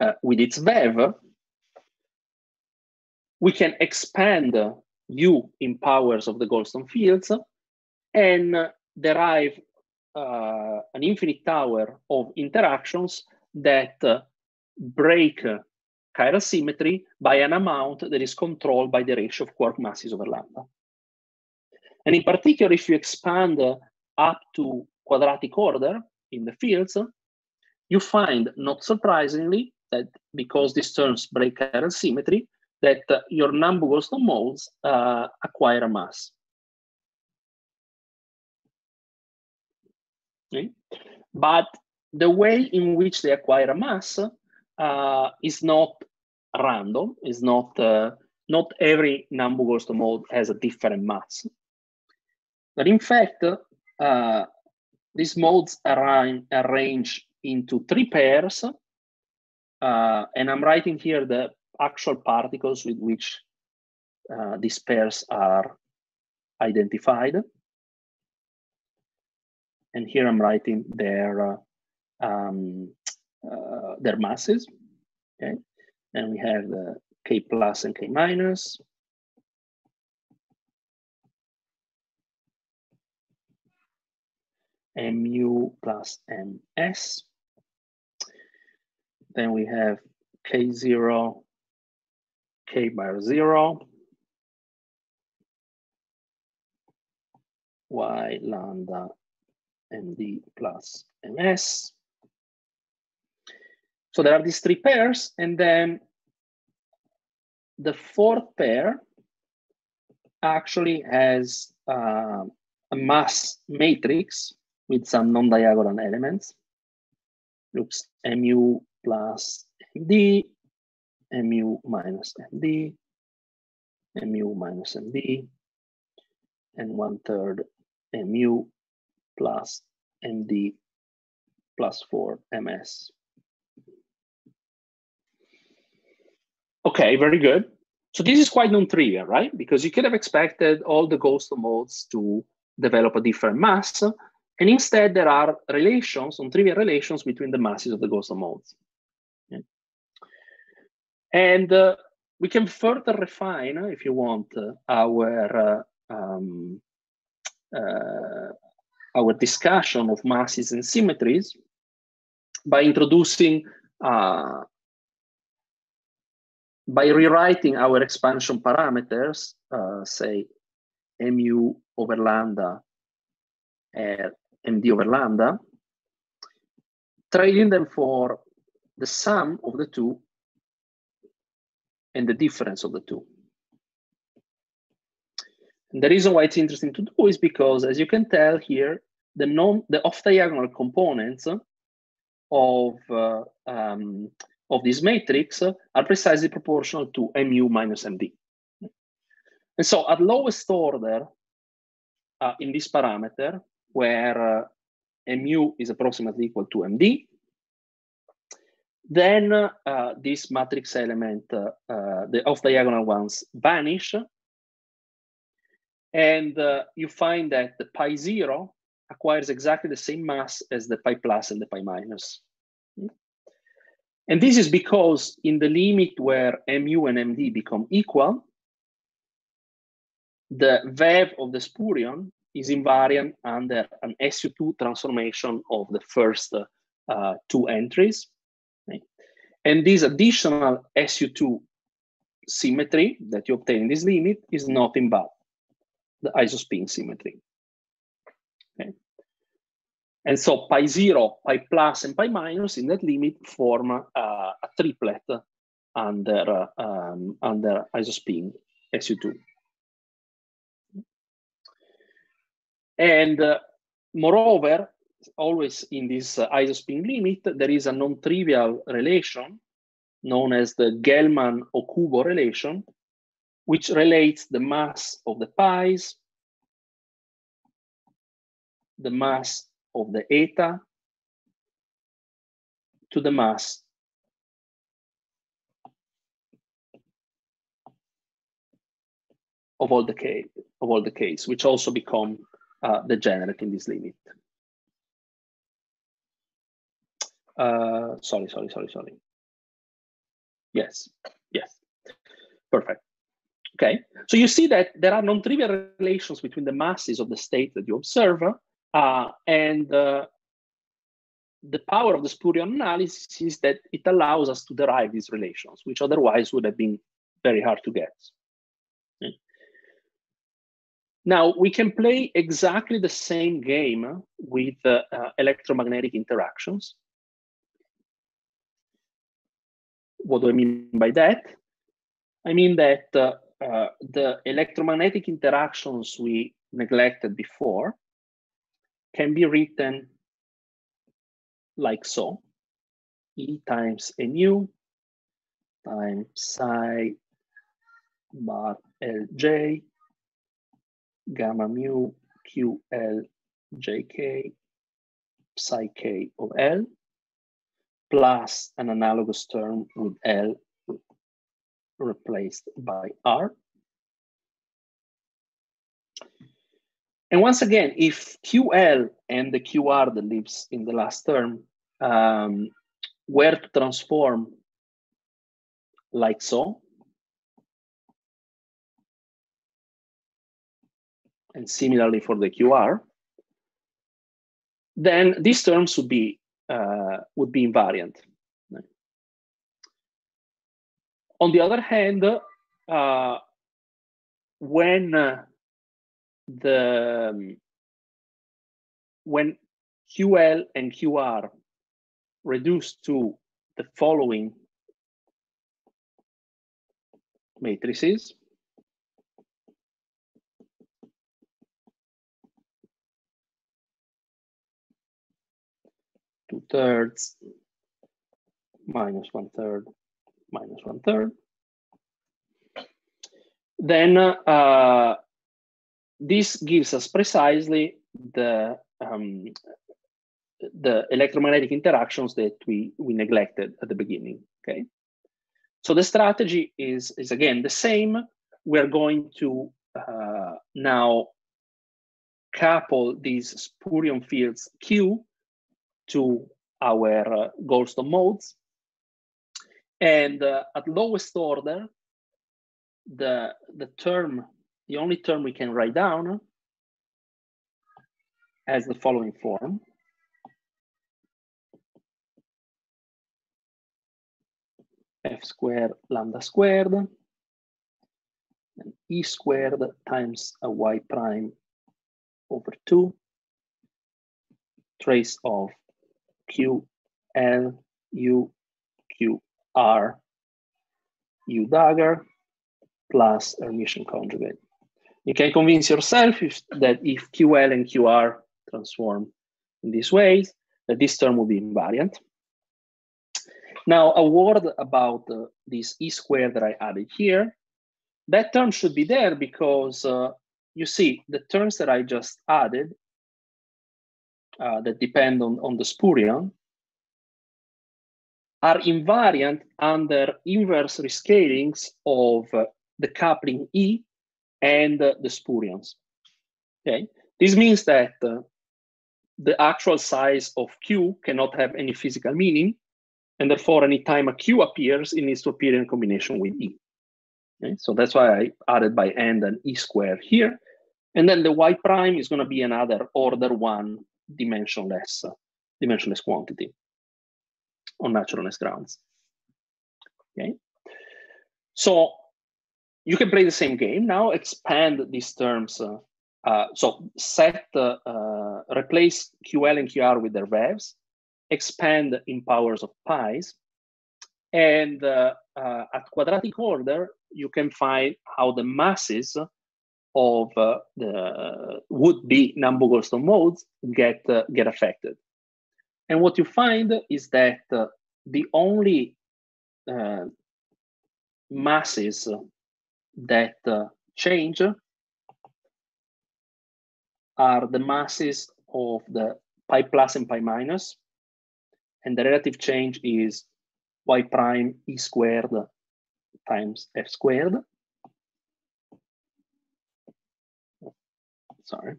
uh, with its VEV, we can expand U in powers of the Goldstone fields and derive uh, an infinite tower of interactions that uh, break chiral symmetry by an amount that is controlled by the ratio of quark masses over lambda. And in particular, if you expand uh, up to quadratic order in the fields, you find, not surprisingly, that because these terms break chiral symmetry, that uh, your Nambu-Goldstone modes uh, acquire a mass. Okay? But the way in which they acquire a mass uh, is not random. It's not uh, not every Nambu-Goldstone mode has a different mass. But in fact, uh, these modes are arranged into three pairs. Uh, and I'm writing here the actual particles with which uh, these pairs are identified. And here I'm writing their, uh, um, uh, their masses, okay? And we have the K plus and K minus. mu plus ms. Then we have k0, k bar 0, y lambda md plus ms. So there are these three pairs, and then the fourth pair actually has uh, a mass matrix with some non-diagonal elements. Looks mu plus md, mu minus md, mu minus md, and one third mu plus md plus 4 ms. Okay, very good. So this is quite non-trivial, right? Because you could have expected all the ghost modes to develop a different mass, and instead, there are relations, non-trivial relations between the masses of the ghost modes. Okay. And uh, we can further refine, uh, if you want, uh, our uh, um, uh, our discussion of masses and symmetries by introducing uh, by rewriting our expansion parameters, say mu over lambda and md over lambda, trading them for the sum of the two and the difference of the two. And the reason why it's interesting to do is because, as you can tell here, the non the off-diagonal components of uh, um, of this matrix are precisely proportional to mu minus md. And so, at lowest order uh, in this parameter, where uh, mu is approximately equal to md. Then uh, this matrix element, uh, uh the off-diagonal ones, vanish. And uh, you find that the pi zero acquires exactly the same mass as the pi plus and the pi minus. And this is because in the limit where mu and md become equal, the VEV of the spurion is invariant under an SU2 transformation of the first uh, two entries. Okay? And this additional SU2 symmetry that you obtain in this limit is nothing but the isospin symmetry. And so pi zero, pi plus, and pi minus in that limit form uh, a triplet under, um, under isospin SU2. And uh, moreover, always in this uh, isospin limit, there is a non-trivial relation known as the Gell-Mann-Okubo relation, which relates the mass of the pi's, the mass of the eta, to the mass of all the k of all the k's, which also become uh, degenerate in this limit. Uh, sorry, sorry, sorry, sorry. Yes, yes, perfect. Okay, so you see that there are non-trivial relations between the masses of the state that you observe uh, and uh, the power of the Spurion analysis is that it allows us to derive these relations, which otherwise would have been very hard to get. Now, we can play exactly the same game with uh, uh, electromagnetic interactions. What do I mean by that? I mean that uh, uh the electromagnetic interactions we neglected before can be written like so. E times nu times psi bar Lj gamma mu QL JK psi K of L plus an analogous term with L replaced by R. And once again, if QL and the QR that lives in the last term um, were to transform like so, and similarly for the QR, then these terms would be uh, would be invariant. On the other hand, uh, when uh, the when QL and QR reduced to the following matrices, two thirds minus one third minus one third. Then uh, this gives us precisely the um, the electromagnetic interactions that we we neglected at the beginning. Okay, so the strategy is is again the same. We're going to uh, now couple these spurion fields Q to our uh, Goldstone modes. And uh, at lowest order, the, the term, the only term we can write down has the following form. f squared lambda squared and e squared times a y prime over 2 trace of Q L U Q R U dagger plus Hermitian conjugate. You can convince yourself if, that if QL and QR transform in these ways, that this term will be invariant. Now, a word about uh, this E squared that I added here. That term should be there because uh, you see the terms that I just added uh, that depend on, on the spurion are invariant under inverse rescalings of uh, the coupling E and uh, the spurions. Okay, this means that uh, the actual size of Q cannot have any physical meaning, and therefore, anytime a Q appears, it needs to appear in combination with E. Okay? So that's why I added by end an E square here. And then the Y prime is going to be another order one dimensionless, dimensionless quantity on naturalness grounds. Okay, so you can play the same game now. Expand these terms. Uh, uh, so set uh, uh replace QL and QR with their VEVs. Expand in powers of pi's, and at quadratic order you can find how the masses of the would-be Nambu-Goldstone modes get get affected. And what you find is that the only uh, masses that uh, change are the masses of the pi plus and pi minus, and the relative change is y prime e squared times f squared. sorry.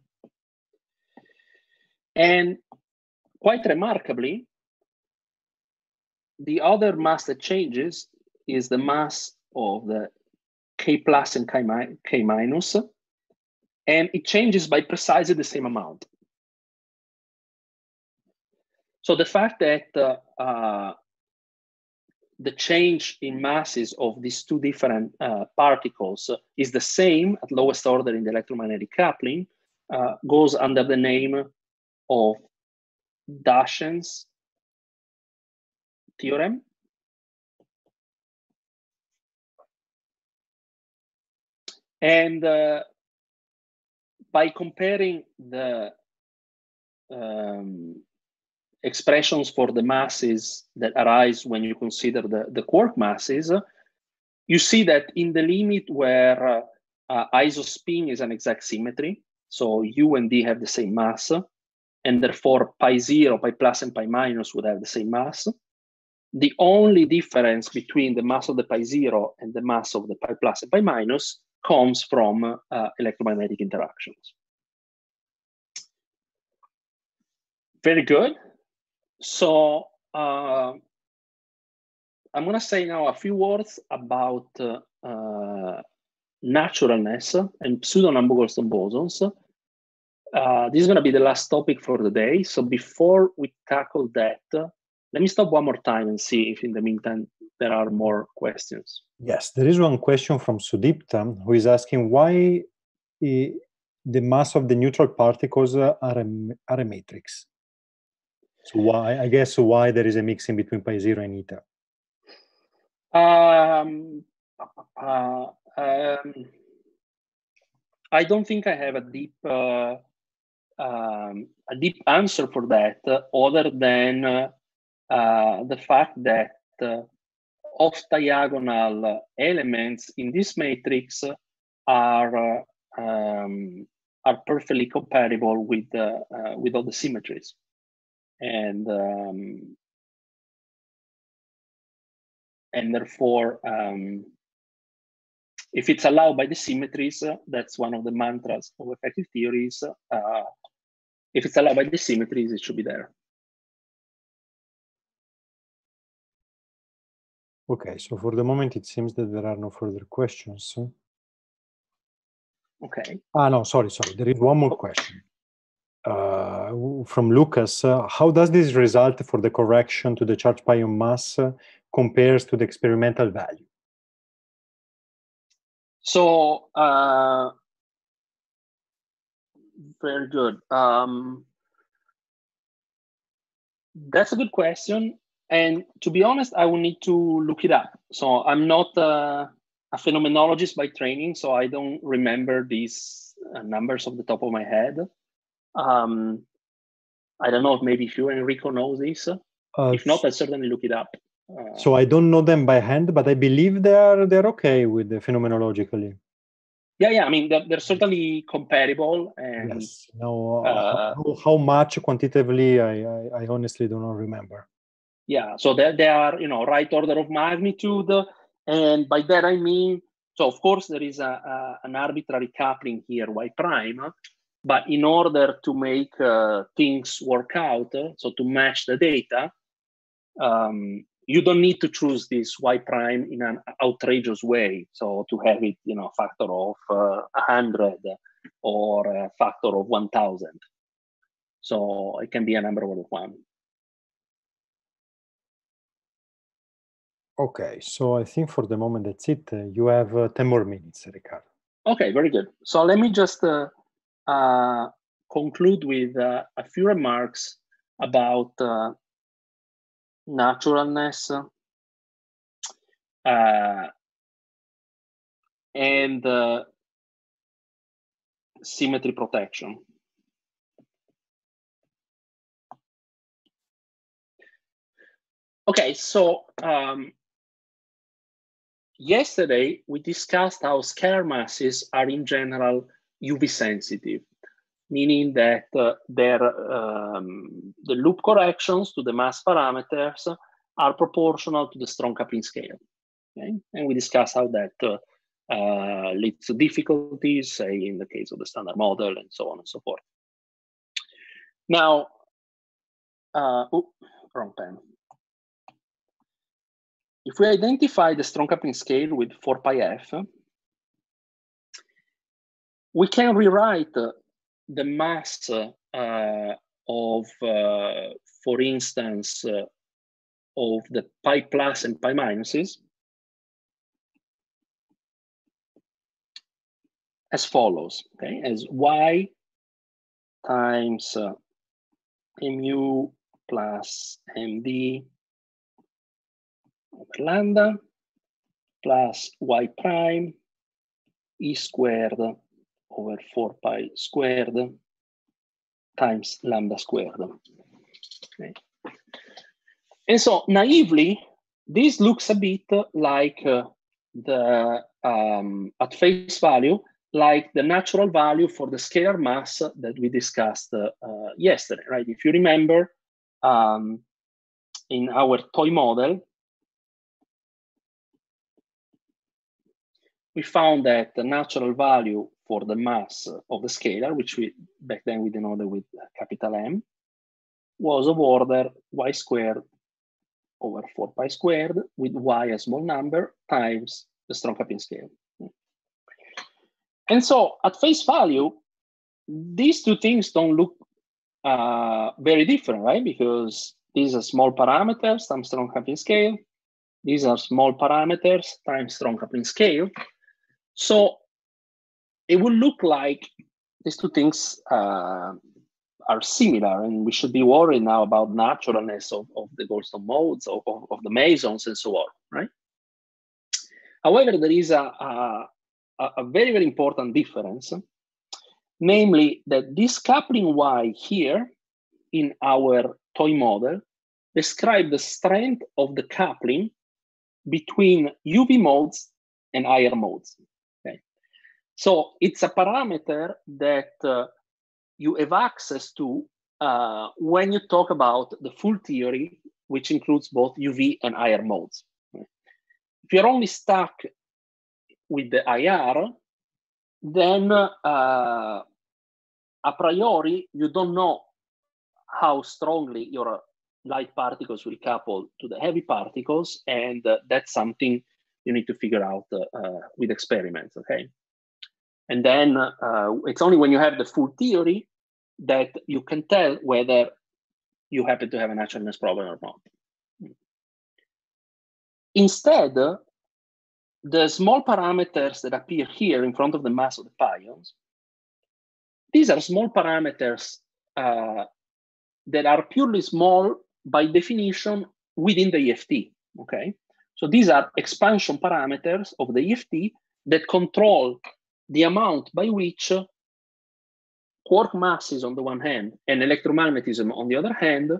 And quite remarkably, the other mass that changes is the mass of the K plus and K, mi K minus, and it changes by precisely the same amount. So the fact that uh, uh, the change in masses of these two different uh, particles is the same at lowest order in the electromagnetic coupling uh, goes under the name of Dashen's theorem. And uh, by comparing the um, expressions for the masses that arise when you consider the, the quark masses, you see that in the limit where uh, uh, isospin is an exact symmetry, so U and D have the same mass, and therefore pi zero, pi plus, and pi minus would have the same mass. The only difference between the mass of the pi zero and the mass of the pi plus and pi minus comes from uh, electromagnetic interactions. Very good. So uh, I'm going to say now a few words about uh, uh, naturalness and pseudo-Nambu-Goldstone bosons. Uh, this is going to be the last topic for the day. So before we tackle that, let me stop one more time and see if in the meantime there are more questions. Yes, there is one question from Sudipta who is asking why the mass of the neutral particles are a, are a matrix. So why, I guess, why there is a mixing between pi zero and eta? Um, uh, um, I don't think I have a deep uh, um, a deep answer for that, uh, other than uh, the fact that uh, off diagonal elements in this matrix are um, are perfectly compatible with with all the symmetries. And um, and therefore um, if it's allowed by the symmetries uh, that's one of the mantras of effective theories uh, if it's allowed by the symmetries it should be there okay so for the moment it seems that there are no further questions okay ah no sorry sorry there is one more question uh, from Lucas, uh, how does this result for the correction to the charge pion mass uh, compares to the experimental value? So, uh, very good. Um, that's a good question. And to be honest, I will need to look it up. So I'm not uh, a phenomenologist by training, so I don't remember these uh, numbers off the top of my head. Um, I don't know if maybe if you Enrico knows this. Uh, if not, I'll certainly look it up. Uh, so I don't know them by hand, but I believe they are they're okay with the phenomenologically. Yeah, yeah. I mean, they're, they're certainly comparable. And yes. No, uh, how, how, much quantitatively, I, I, I honestly do not remember. Yeah. So they they are you know right order of magnitude, and by that I mean so of course there is a, a an arbitrary coupling here y prime, but in order to make uh, things work out, so to match the data, um, you don't need to choose this y prime in an outrageous way. So to have it, you know, factor of uh, 100 or a factor of 1000. So it can be a number of one. Okay, so I think for the moment that's it. Uh, you have uh, 10 more minutes, Riccardo. Okay, very good. So let me just uh, uh, conclude with uh, a few remarks about uh, naturalness uh, and symmetry protection. Okay, so um, yesterday we discussed how scalar masses are in general UV sensitive, meaning that uh, their, um, the loop corrections to the mass parameters are proportional to the strong coupling scale. Okay? And we discussed how that uh, uh, leads to difficulties, say in the case of the standard model and so on and so forth. Now, uh, wrong pen. If we identify the strong coupling scale with 4 pi f, we can rewrite the mass uh, of, uh, for instance, uh, of the pi plus and pi minuses as follows, okay, as y times uh, mu plus md over lambda plus y prime e squared over 4 pi squared times lambda squared. Okay. And so naively, this looks a bit like uh, the um, at face value, like the natural value for the scalar mass that we discussed uh, yesterday, right? If you remember, um, in our toy model, we found that the natural value for the mass of the scalar, which we back then we denoted with capital M, was of order y squared over 4 pi squared with y a small number times the strong coupling scale. And so at face value, these two things don't look uh, very different, right? Because these are small parameters times strong coupling scale. These are small parameters times strong coupling scale. So it would look like these two things uh, are similar, and we should be worried now about naturalness of, of the Goldstone modes, of, of, of, the mesons, and so on, right? However, there is a, a, a very, very important difference, namely that this coupling Y here in our toy model describe the strength of the coupling between UV modes and IR modes. So it's a parameter that uh, you have access to uh, when you talk about the full theory, which includes both UV and IR modes. If you're only stuck with the IR, then uh, a priori, you don't know how strongly your light particles will couple to the heavy particles, and uh, that's something you need to figure out uh, uh, with experiments, okay? And then uh, it's only when you have the full theory that you can tell whether you happen to have a naturalness problem or not. Instead, the small parameters that appear here in front of the mass of the pions, these are small parameters uh, that are purely small by definition within the EFT, okay? So these are expansion parameters of the EFT that control the amount by which quark masses on the one hand and electromagnetism on the other hand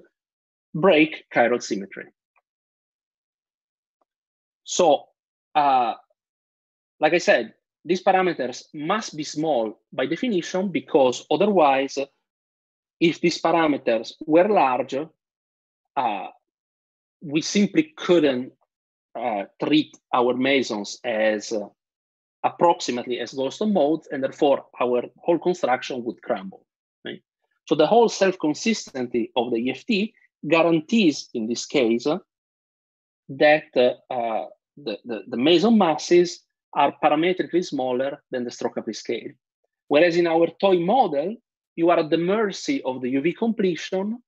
break chiral symmetry. So, uh, like I said, these parameters must be small by definition because otherwise, if these parameters were large, uh, we simply couldn't uh, treat our mesons as uh, approximately as Goldstone modes, and therefore our whole construction would crumble. Right? So the whole self-consistency of the EFT guarantees, in this case, that uh, uh, the, the, the, meson masses are parametrically smaller than the strong coupling scale. Whereas in our toy model, you are at the mercy of the UV completion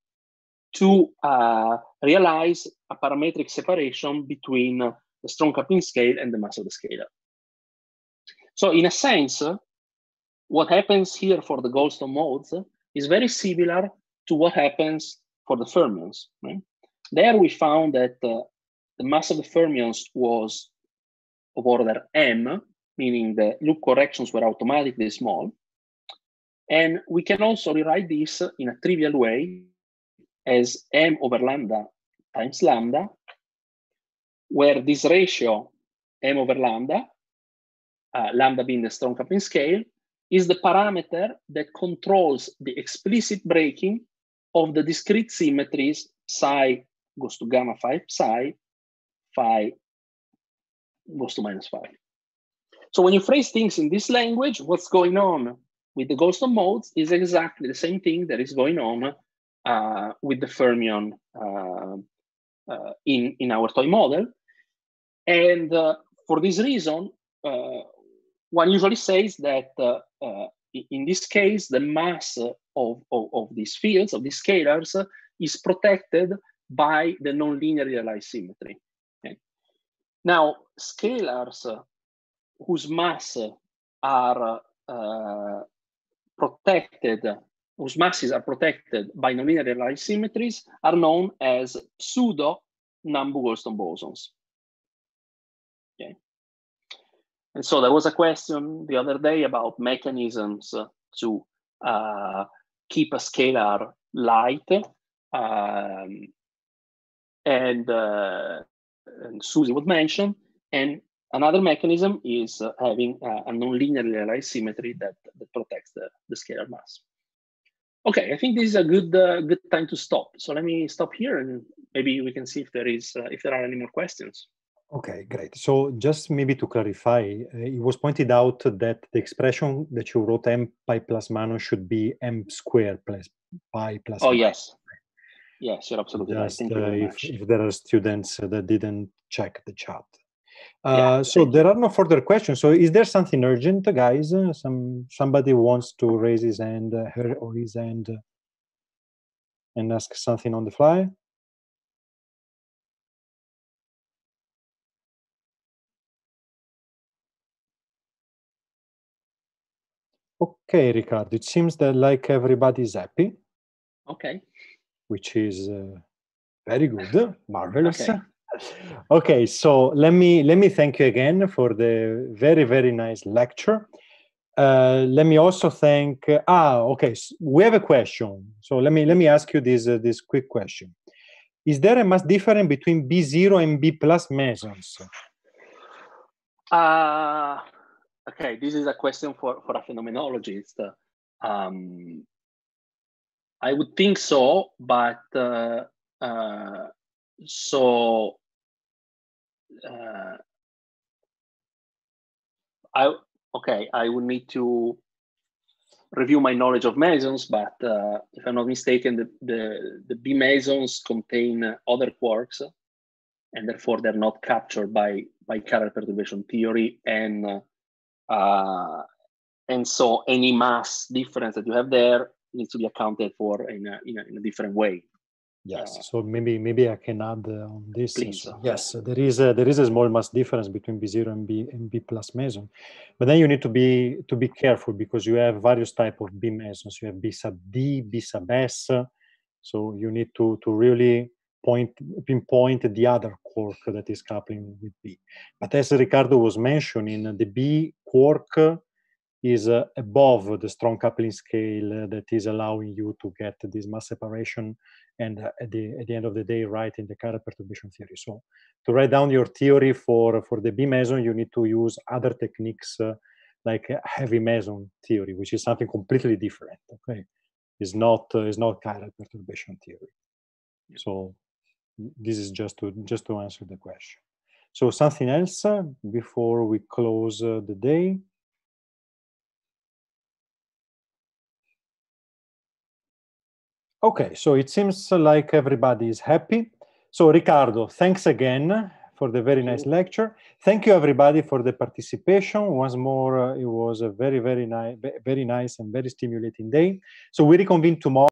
to uh, realize a parametric separation between the strong coupling scale and the mass of the scalar. So in a sense, what happens here for the Goldstone modes is very similar to what happens for the fermions. Right? There we found that uh, the mass of the fermions was of order m, meaning the loop corrections were automatically small. And we can also rewrite this in a trivial way as m over lambda times lambda, where this ratio m over lambda uh, lambda being the strong coupling scale, is the parameter that controls the explicit breaking of the discrete symmetries psi goes to gamma 5 psi, phi goes to minus 5. So when you phrase things in this language, what's going on with the Goldstone modes is exactly the same thing that is going on uh, with the fermion uh, uh, in, in our toy model. And uh, for this reason, uh, one usually says that uh, uh, in this case, the mass of, of, of these fields, of these scalars, is protected by the nonlinear realized symmetry. Okay. Now, scalars whose mass are uh, protected, whose masses are protected by nonlinear realized symmetries are known as pseudo Nambu-Goldstone bosons. Okay. And so there was a question the other day about mechanisms to uh, keep a scalar light. Um, and, uh, and SUSY would mention. And another mechanism is uh, having a nonlinear realized symmetry that, that protects the, the scalar mass. Okay, I think this is a good uh, good time to stop. So let me stop here, and maybe we can see if there is uh, if there are any more questions. Okay, great. So just maybe to clarify, uh, it was pointed out that the expression that you wrote m pi plus manon should be m squared plus pi plus. Oh yes, yes, you're absolutely just, right. Uh, if, if, there are students that didn't check the chat. Uh, yeah, so there are no further questions. So is there something urgent, guys? Some somebody wants to raise his hand, uh, her or his hand, uh, and ask something on the fly. Okay, Riccardo, it seems that like everybody's happy. Okay. Which is uh, very good, marvelous. Okay. okay, so let me let me thank you again for the very very nice lecture. Uh, let me also thank. Uh, ah, okay, so we have a question. So let me let me ask you this uh, this quick question. Is there a mass difference between B zero and B plus mesons? Uh okay, this is a question for, for a phenomenologist. Um, I would think so, but uh, uh, so uh, I okay, I would need to review my knowledge of mesons, but uh, if I'm not mistaken, the, the, the B mesons contain other quarks, and therefore they're not captured by by chiral perturbation theory, and uh, and so any mass difference that you have there needs to be accounted for in a, in a, in a different way. Yes, uh, so maybe maybe I can add uh, on this. So, yes, there is a, there is a small mass difference between B zero and B and B plus meson, but then you need to be to be careful because you have various type of B mesons. You have B sub D, B sub S, so you need to to really point pinpoint the other quark that is coupling with B. But as Riccardo was mentioning, the B quark is uh, above the strong coupling scale that is allowing you to get this mass separation and uh, at, the, at the end of the day write in the chiral perturbation theory. So to write down your theory for, for the B meson, you need to use other techniques uh, like heavy meson theory, which is something completely different. Okay, it's not uh, it's not chiral perturbation theory. So this is just to just to answer the question. So something else uh, before we close uh, the day. Okay, so it seems like everybody is happy. So Riccardo, thanks again for the very nice lecture. Thank you everybody for the participation. Once more, uh, it was a very, very nice, very nice and very stimulating day. So we reconvene tomorrow.